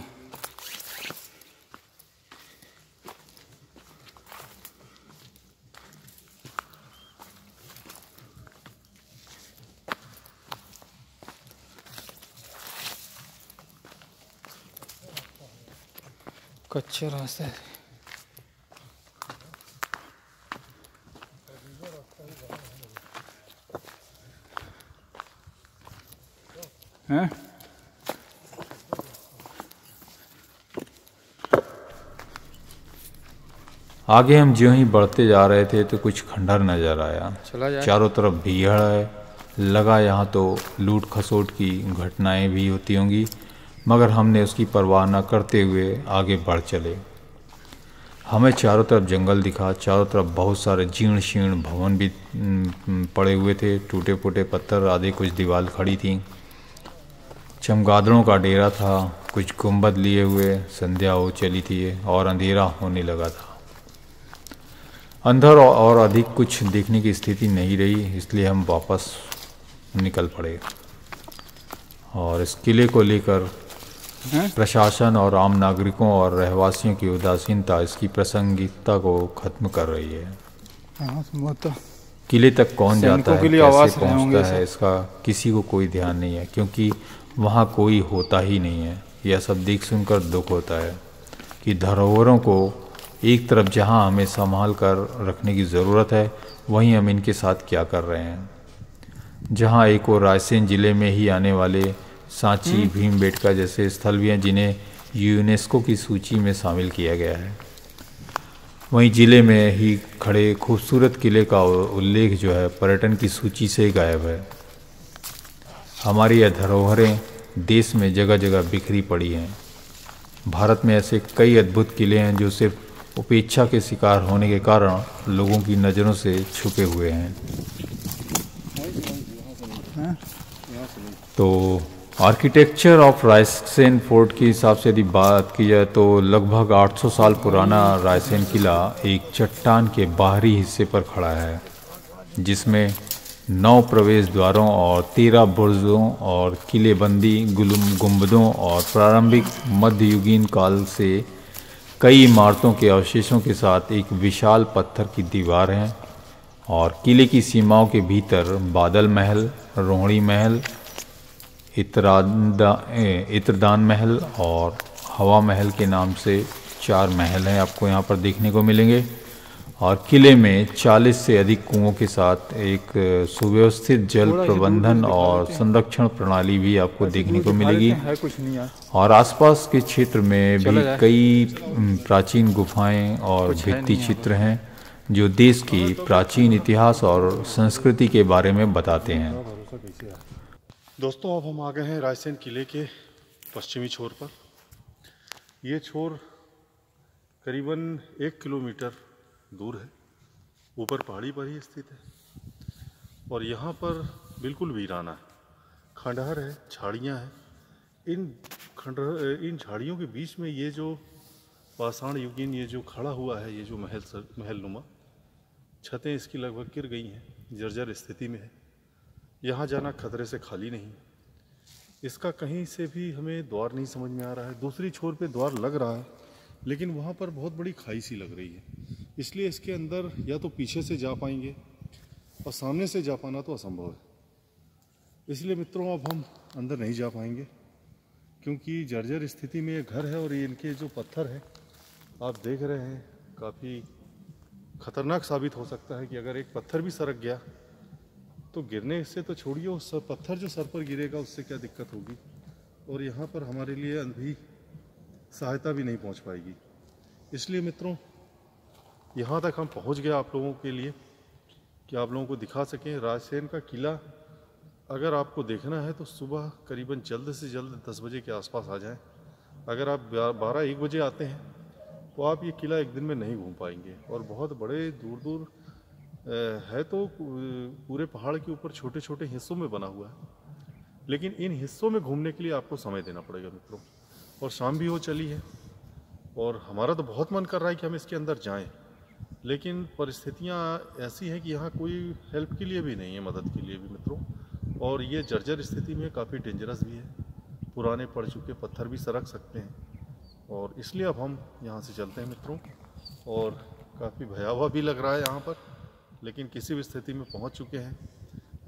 कच्चा रास्ता है। हैं आगे हम ज्यों ही बढ़ते जा रहे थे तो कुछ खंडर नज़र आया। चला चारों तरफ़ भीड़ है। लगा यहाँ तो लूट खसोट की घटनाएँ भी होती होंगी मगर हमने उसकी परवाह न करते हुए आगे बढ़ चले। हमें चारों तरफ़ जंगल दिखा चारों तरफ़ बहुत सारे जीर्ण शीर्ण भवन भी पड़े हुए थे। टूटे फूटे पत्थर आधे कुछ दीवार खड़ी थी। चमगादड़ों का डेरा था। कुछ गुंबद लिए हुए संध्या हो चली थी। और अंधेरा होने लगा था। अंदर और अधिक कुछ देखने की स्थिति नहीं रही इसलिए हम वापस निकल पड़े। और इस किले को लेकर प्रशासन और आम नागरिकों और रहवासियों की उदासीनता इसकी प्रासंगिकता को खत्म कर रही है। हाँ किले तक कौन जाता है कैसे पहुँचता है इसका किसी को कोई ध्यान नहीं है क्योंकि वहाँ कोई होता ही नहीं है। यह सब देख सुनकर दुख होता है कि धरोहरों को एक तरफ़ जहाँ हमें संभाल कर रखने की ज़रूरत है वहीं हम इनके साथ क्या कर रहे हैं। जहाँ एक और रायसेन ज़िले में ही आने वाले सांची भीमबेटका जैसे स्थल भी हैं जिन्हें यूनेस्को की सूची में शामिल किया गया है। वहीं ज़िले में ही खड़े खूबसूरत किले का उल्लेख जो है पर्यटन की सूची से गायब है। हमारी यह धरोहरें देश में जगह जगह बिखरी पड़ी हैं। भारत में ऐसे कई अद्भुत किले हैं जो सिर्फ़ उपेक्षा के शिकार होने के कारण लोगों की नज़रों से छुपे हुए हैं। तो आर्किटेक्चर ऑफ़ रायसेन फोर्ट के हिसाब से यदि बात की जाए तो लगभग 800 साल पुराना रायसेन किला एक चट्टान के बाहरी हिस्से पर खड़ा है, जिसमें नौ प्रवेश द्वारों और तेरह बुर्जों और किलेबंदी, गुलम गुंबदों और प्रारंभिक मध्ययुगीन काल से कई इमारतों के अवशेषों के साथ एक विशाल पत्थर की दीवार है और किले की सीमाओं के भीतर बादल महल, रोहड़ी महल इत्रदान महल और हवा महल के नाम से चार महल हैं। आपको यहाँ पर देखने को मिलेंगे। और किले में 40 से अधिक कुओं के साथ एक सुव्यवस्थित जल प्रबंधन और संरक्षण प्रणाली भी आपको देखने को मिलेगी। और आसपास के क्षेत्र में भी कई प्राचीन गुफाएँ और भित्ति चित्र हैं जो देश की प्राचीन इतिहास और संस्कृति के बारे में बताते हैं। दोस्तों अब हम आ गए हैं रायसेन किले के पश्चिमी छोर पर। ये छोर करीबन एक किलोमीटर दूर है। ऊपर पहाड़ी पर ही स्थित है। और यहाँ पर बिल्कुल वीराना है। खंडहर है, झाड़ियाँ हैं। इन खंडहर, इन झाड़ियों के बीच में ये जो पाषाण युगीन ये जो खड़ा हुआ है, ये जो महल सर, महल नुमा, छतें इसकी लगभग गिर गई हैं, जर्जर स्थिति में है। यहाँ जाना खतरे से खाली नहीं। इसका कहीं से भी हमें द्वार नहीं समझ में आ रहा है। दूसरी छोर पे द्वार लग रहा है, लेकिन वहाँ पर बहुत बड़ी खाई सी लग रही है। इसलिए इसके अंदर या तो पीछे से जा पाएँगे और सामने से जा पाना तो असंभव है। इसलिए मित्रों, अब हम अंदर नहीं जा पाएँगे, क्योंकि जर्जर स्थिति में ये घर है और ये इनके जो पत्थर है, आप देख रहे हैं, काफ़ी ख़तरनाक साबित हो सकता है कि अगर एक पत्थर भी सरक गया तो गिरने से तो छोड़िए, उस पत्थर जो सर पर गिरेगा, उससे क्या दिक्कत होगी? और यहाँ पर हमारे लिए अभी सहायता भी नहीं पहुँच पाएगी। इसलिए मित्रों यहाँ तक हम पहुँच गए आप लोगों के लिए कि आप लोगों को दिखा सकें राजसेन का किला। अगर आपको देखना है तो सुबह करीबन जल्द से जल्द दस बजे के आसपास आ जाएँ। अगर आप बारह एक बजे आते हैं तो आप ये किला एक दिन में नहीं घूम पाएँगे। और बहुत बड़े दूर दूर है तो पूरे पहाड़ के ऊपर छोटे छोटे हिस्सों में बना हुआ है। लेकिन इन हिस्सों में घूमने के लिए आपको समय देना पड़ेगा मित्रों। और शाम भी हो चली है, और हमारा तो बहुत मन कर रहा है कि हम इसके अंदर जाएँ। लेकिन परिस्थितियाँ ऐसी हैं कि यहाँ कोई हेल्प के लिए भी नहीं है, मदद के लिए भी मित्रों। और ये जर्जर स्थिति में काफ़ी डेंजरस भी है। पुराने पड़ चुके पत्थर भी सरक सकते हैं। और इसलिए अब हम यहाँ से चलते हैं मित्रों। और काफ़ी भयावह भी लग रहा है यहाँ पर, लेकिन किसी भी स्थिति में पहुँच चुके हैं।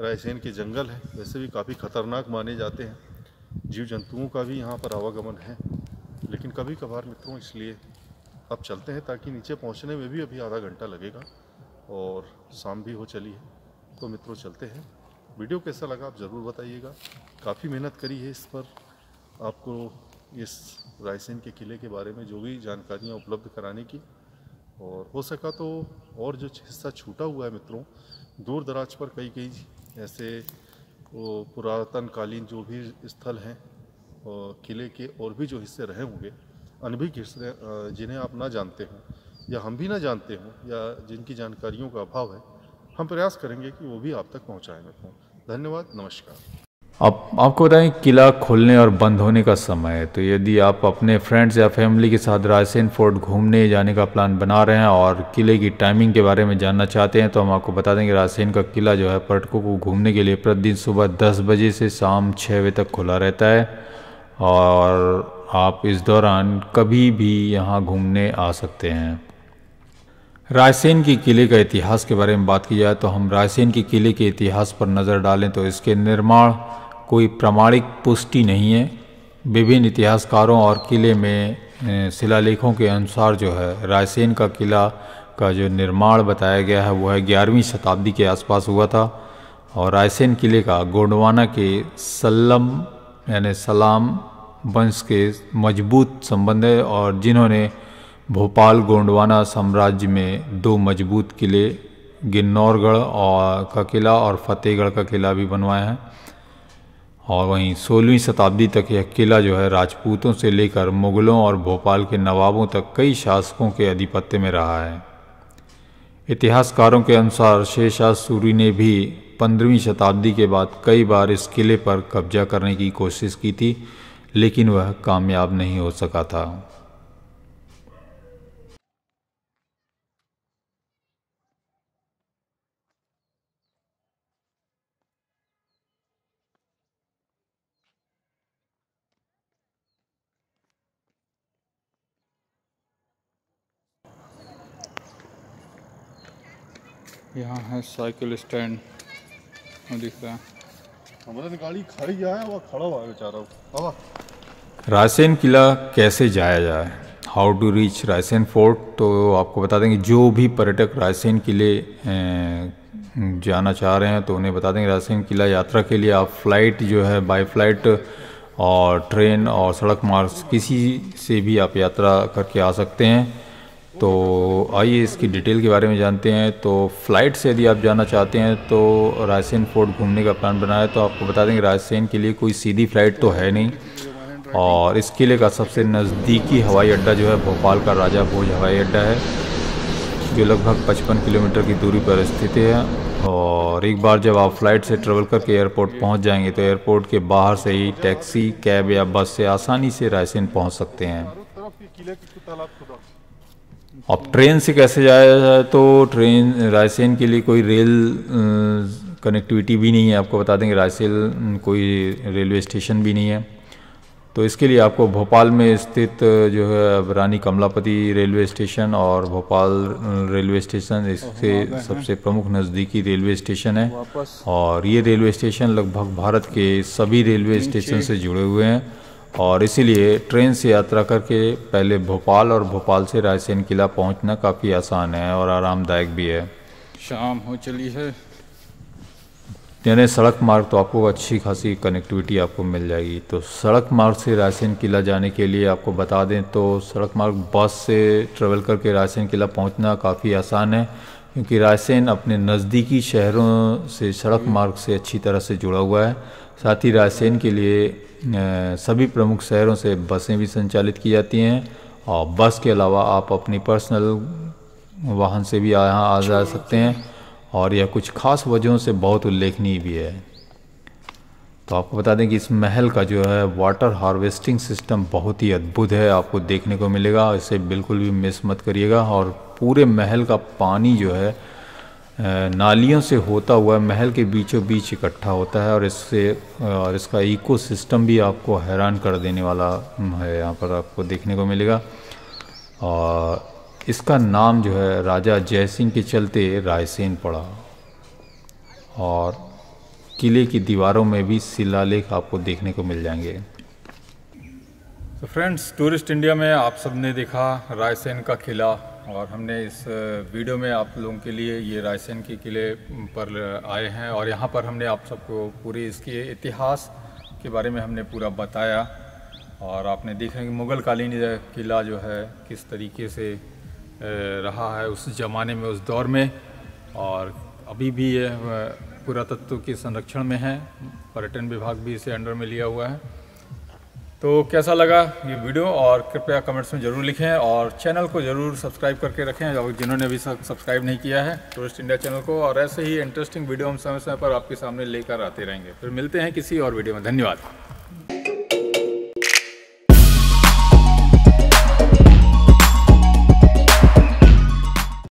रायसेन के जंगल है, वैसे भी काफ़ी ख़तरनाक माने जाते हैं। जीव जंतुओं का भी यहाँ पर आवागमन है। लेकिन कभी कभार मित्रों, इसलिए अब चलते हैं ताकि नीचे पहुँचने में भी अभी आधा घंटा लगेगा और शाम भी हो चली है। तो मित्रों, चलते हैं। वीडियो कैसा लगा आप ज़रूर बताइएगा। काफ़ी मेहनत करी है इस पर। आपको इस रायसेन के किले के बारे में जो भी जानकारियाँ उपलब्ध कराने की। और हो सका तो और जो हिस्सा छूटा हुआ है मित्रों, दूर दराज पर कई कई ऐसे वो पुरातन कालीन जो भी स्थल हैं किले के और भी जो हिस्से रहे होंगे अनभिज्ञ जिन्हें आप ना जानते हों, या हम भी ना जानते हों, या जिनकी जानकारियों का अभाव है, हम प्रयास करेंगे कि वो भी आप तक पहुँचाएँ धन्यवाद, नमस्कार। अब आपको बताएँ, किला खोलने और बंद होने का समय है तो यदि आप अपने फ्रेंड्स या फैमिली के साथ रायसेन फोर्ट घूमने जाने का प्लान बना रहे हैं और किले की टाइमिंग के बारे में जानना चाहते हैं तो हम आपको बता देंगे रायसेन का किला जो है पर्यटकों को घूमने के लिए प्रतिदिन सुबह 10 बजे से शाम 6 बजे तक खुला रहता है और आप इस दौरान कभी भी यहाँ घूमने आ सकते हैं। रायसेन के किले का इतिहास के बारे में बात की जाए तो हम रायसेन के किले के इतिहास पर नज़र डालें तो इसके निर्माण कोई प्रामाणिक पुष्टि नहीं है। विभिन्न इतिहासकारों और किले में शिलालेखों के अनुसार जो है, रायसेन का किला का जो निर्माण बताया गया है वह है ग्यारहवीं शताब्दी के आसपास हुआ था और रायसेन किले का गोंडवाना के सल्लम, यानी सलाम वंश के मज़बूत संबंध है और जिन्होंने भोपाल गोंडवाना साम्राज्य में दो मज़बूत किले, गिन्नौरगढ़ और का किला और फतेहगढ़ का किला भी बनवाया है। और वहीं सोलहवीं शताब्दी तक यह किला जो है राजपूतों से लेकर मुग़लों और भोपाल के नवाबों तक कई शासकों के अधिपत्य में रहा है। इतिहासकारों के अनुसार शेषा सूरी ने भी पंद्रहवीं शताब्दी के बाद कई बार इस किले पर कब्जा करने की कोशिश की थी। लेकिन वह कामयाब नहीं हो सका था। यहाँ है साइकिल स्टैंड दिख रहा है। हमारे गाड़ी खड़ी रायसेन किला कैसे जाया जाए? How to reach Raisen fort तो आपको बता देंगे, जो भी पर्यटक रायसेन किले जाना चाह रहे हैं तो उन्हें बता देंगे, रायसेन किला यात्रा के लिए आप फ़्लाइट जो है बाय फ़्लाइट और ट्रेन और सड़क मार्ग किसी से भी आप यात्रा करके आ सकते हैं। तो आइए इसकी डिटेल के बारे में जानते हैं। तो फ़्लाइट से यदि आप जाना चाहते हैं तो रायसेन फोर्ट घूमने का प्लान बनाया तो आपको बता दें कि रायसेन के लिए कोई सीधी फ़्लाइट तो है नहीं। और इस किले का सबसे नज़दीकी हवाई अड्डा जो है, भोपाल का राजा भोज हवाई अड्डा है, जो लगभग 55 किलोमीटर की दूरी पर स्थित है। और एक बार जब आप फ़्लाइट से ट्रेवल करके एयरपोर्ट पहुँच जाएँगे तो एयरपोर्ट के बाहर से ही टैक्सी, कैब या बस से आसानी से रायसेन पहुँच सकते हैं चारों तरफ़ ये किले के तालाब खुदा अब ट्रेन से कैसे जाया जाए तो ट्रेन रायसेन के लिए कोई रेल कनेक्टिविटी भी नहीं है। आपको बता देंगे रायसेन कोई रेलवे स्टेशन भी नहीं है। तो इसके लिए आपको भोपाल में स्थित जो है रानी कमलापति रेलवे स्टेशन और भोपाल रेलवे स्टेशन इससे सबसे प्रमुख नज़दीकी रेलवे स्टेशन है। और ये रेलवे स्टेशन लगभग भारत के सभी रेलवे स्टेशन से जुड़े हुए हैं। और इसीलिए ट्रेन से यात्रा करके पहले भोपाल और भोपाल से रायसेन किला पहुँचना काफ़ी आसान है और आरामदायक भी है। शाम हो चली है। यानी सड़क मार्ग तो आपको अच्छी खासी कनेक्टिविटी आपको मिल जाएगी। तो सड़क मार्ग से रायसेन किला जाने के लिए आपको बता दें तो सड़क मार्ग बस से ट्रेवल करके रायसेन किला पहुँचना काफ़ी आसान है क्योंकि रायसेन अपने नज़दीकी शहरों से सड़क मार्ग से अच्छी तरह से जुड़ा हुआ है। साथ ही रायसेन के लिए सभी प्रमुख शहरों से बसें भी संचालित की जाती हैं और बस के अलावा आप अपनी पर्सनल वाहन से भी यहाँ आ जा सकते हैं और यह कुछ खास वजहों से बहुत उल्लेखनीय भी है। तो आपको बता दें कि इस महल का जो है वाटर हार्वेस्टिंग सिस्टम बहुत ही अद्भुत है, आपको देखने को मिलेगा, इसे बिल्कुल भी मिस मत करिएगा और पूरे महल का पानी जो है नालियों से होता हुआ महल के बीचों बीच इकट्ठा होता है और इससे और इसका इकोसिस्टम भी आपको हैरान कर देने वाला है यहाँ पर आपको देखने को मिलेगा। और इसका नाम जो है राजा जयसिंह के चलते रायसेन पड़ा और किले की दीवारों में भी शिलालेख आपको देखने को मिल जाएँगे। तो फ्रेंड्स टूरिस्ट इंडिया में आप सबने देखा रायसेन का किला। और हमने इस वीडियो में आप लोगों के लिए ये रायसेन के किले पर आए हैं और यहाँ पर हमने आप सबको पूरे इसके इतिहास के बारे में हमने पूरा बताया और आपने देखा कि मुग़ल कालीन किला जो है किस तरीके से रहा है उस ज़माने में, उस दौर में और अभी भी ये पुरातत्व के संरक्षण में है। पर्यटन विभाग भी इसे अंडर में लिया हुआ है। तो कैसा लगा ये वीडियो? और कृपया कमेंट्स में ज़रूर लिखें और चैनल को ज़रूर सब्सक्राइब करके रखें और जिन्होंने अभी सब्सक्राइब नहीं किया है, टूरिस्ट इंडिया चैनल को। और ऐसे ही इंटरेस्टिंग वीडियो हम समय समय पर आपके सामने लेकर आते रहेंगे। फिर मिलते हैं किसी और वीडियो में। धन्यवाद।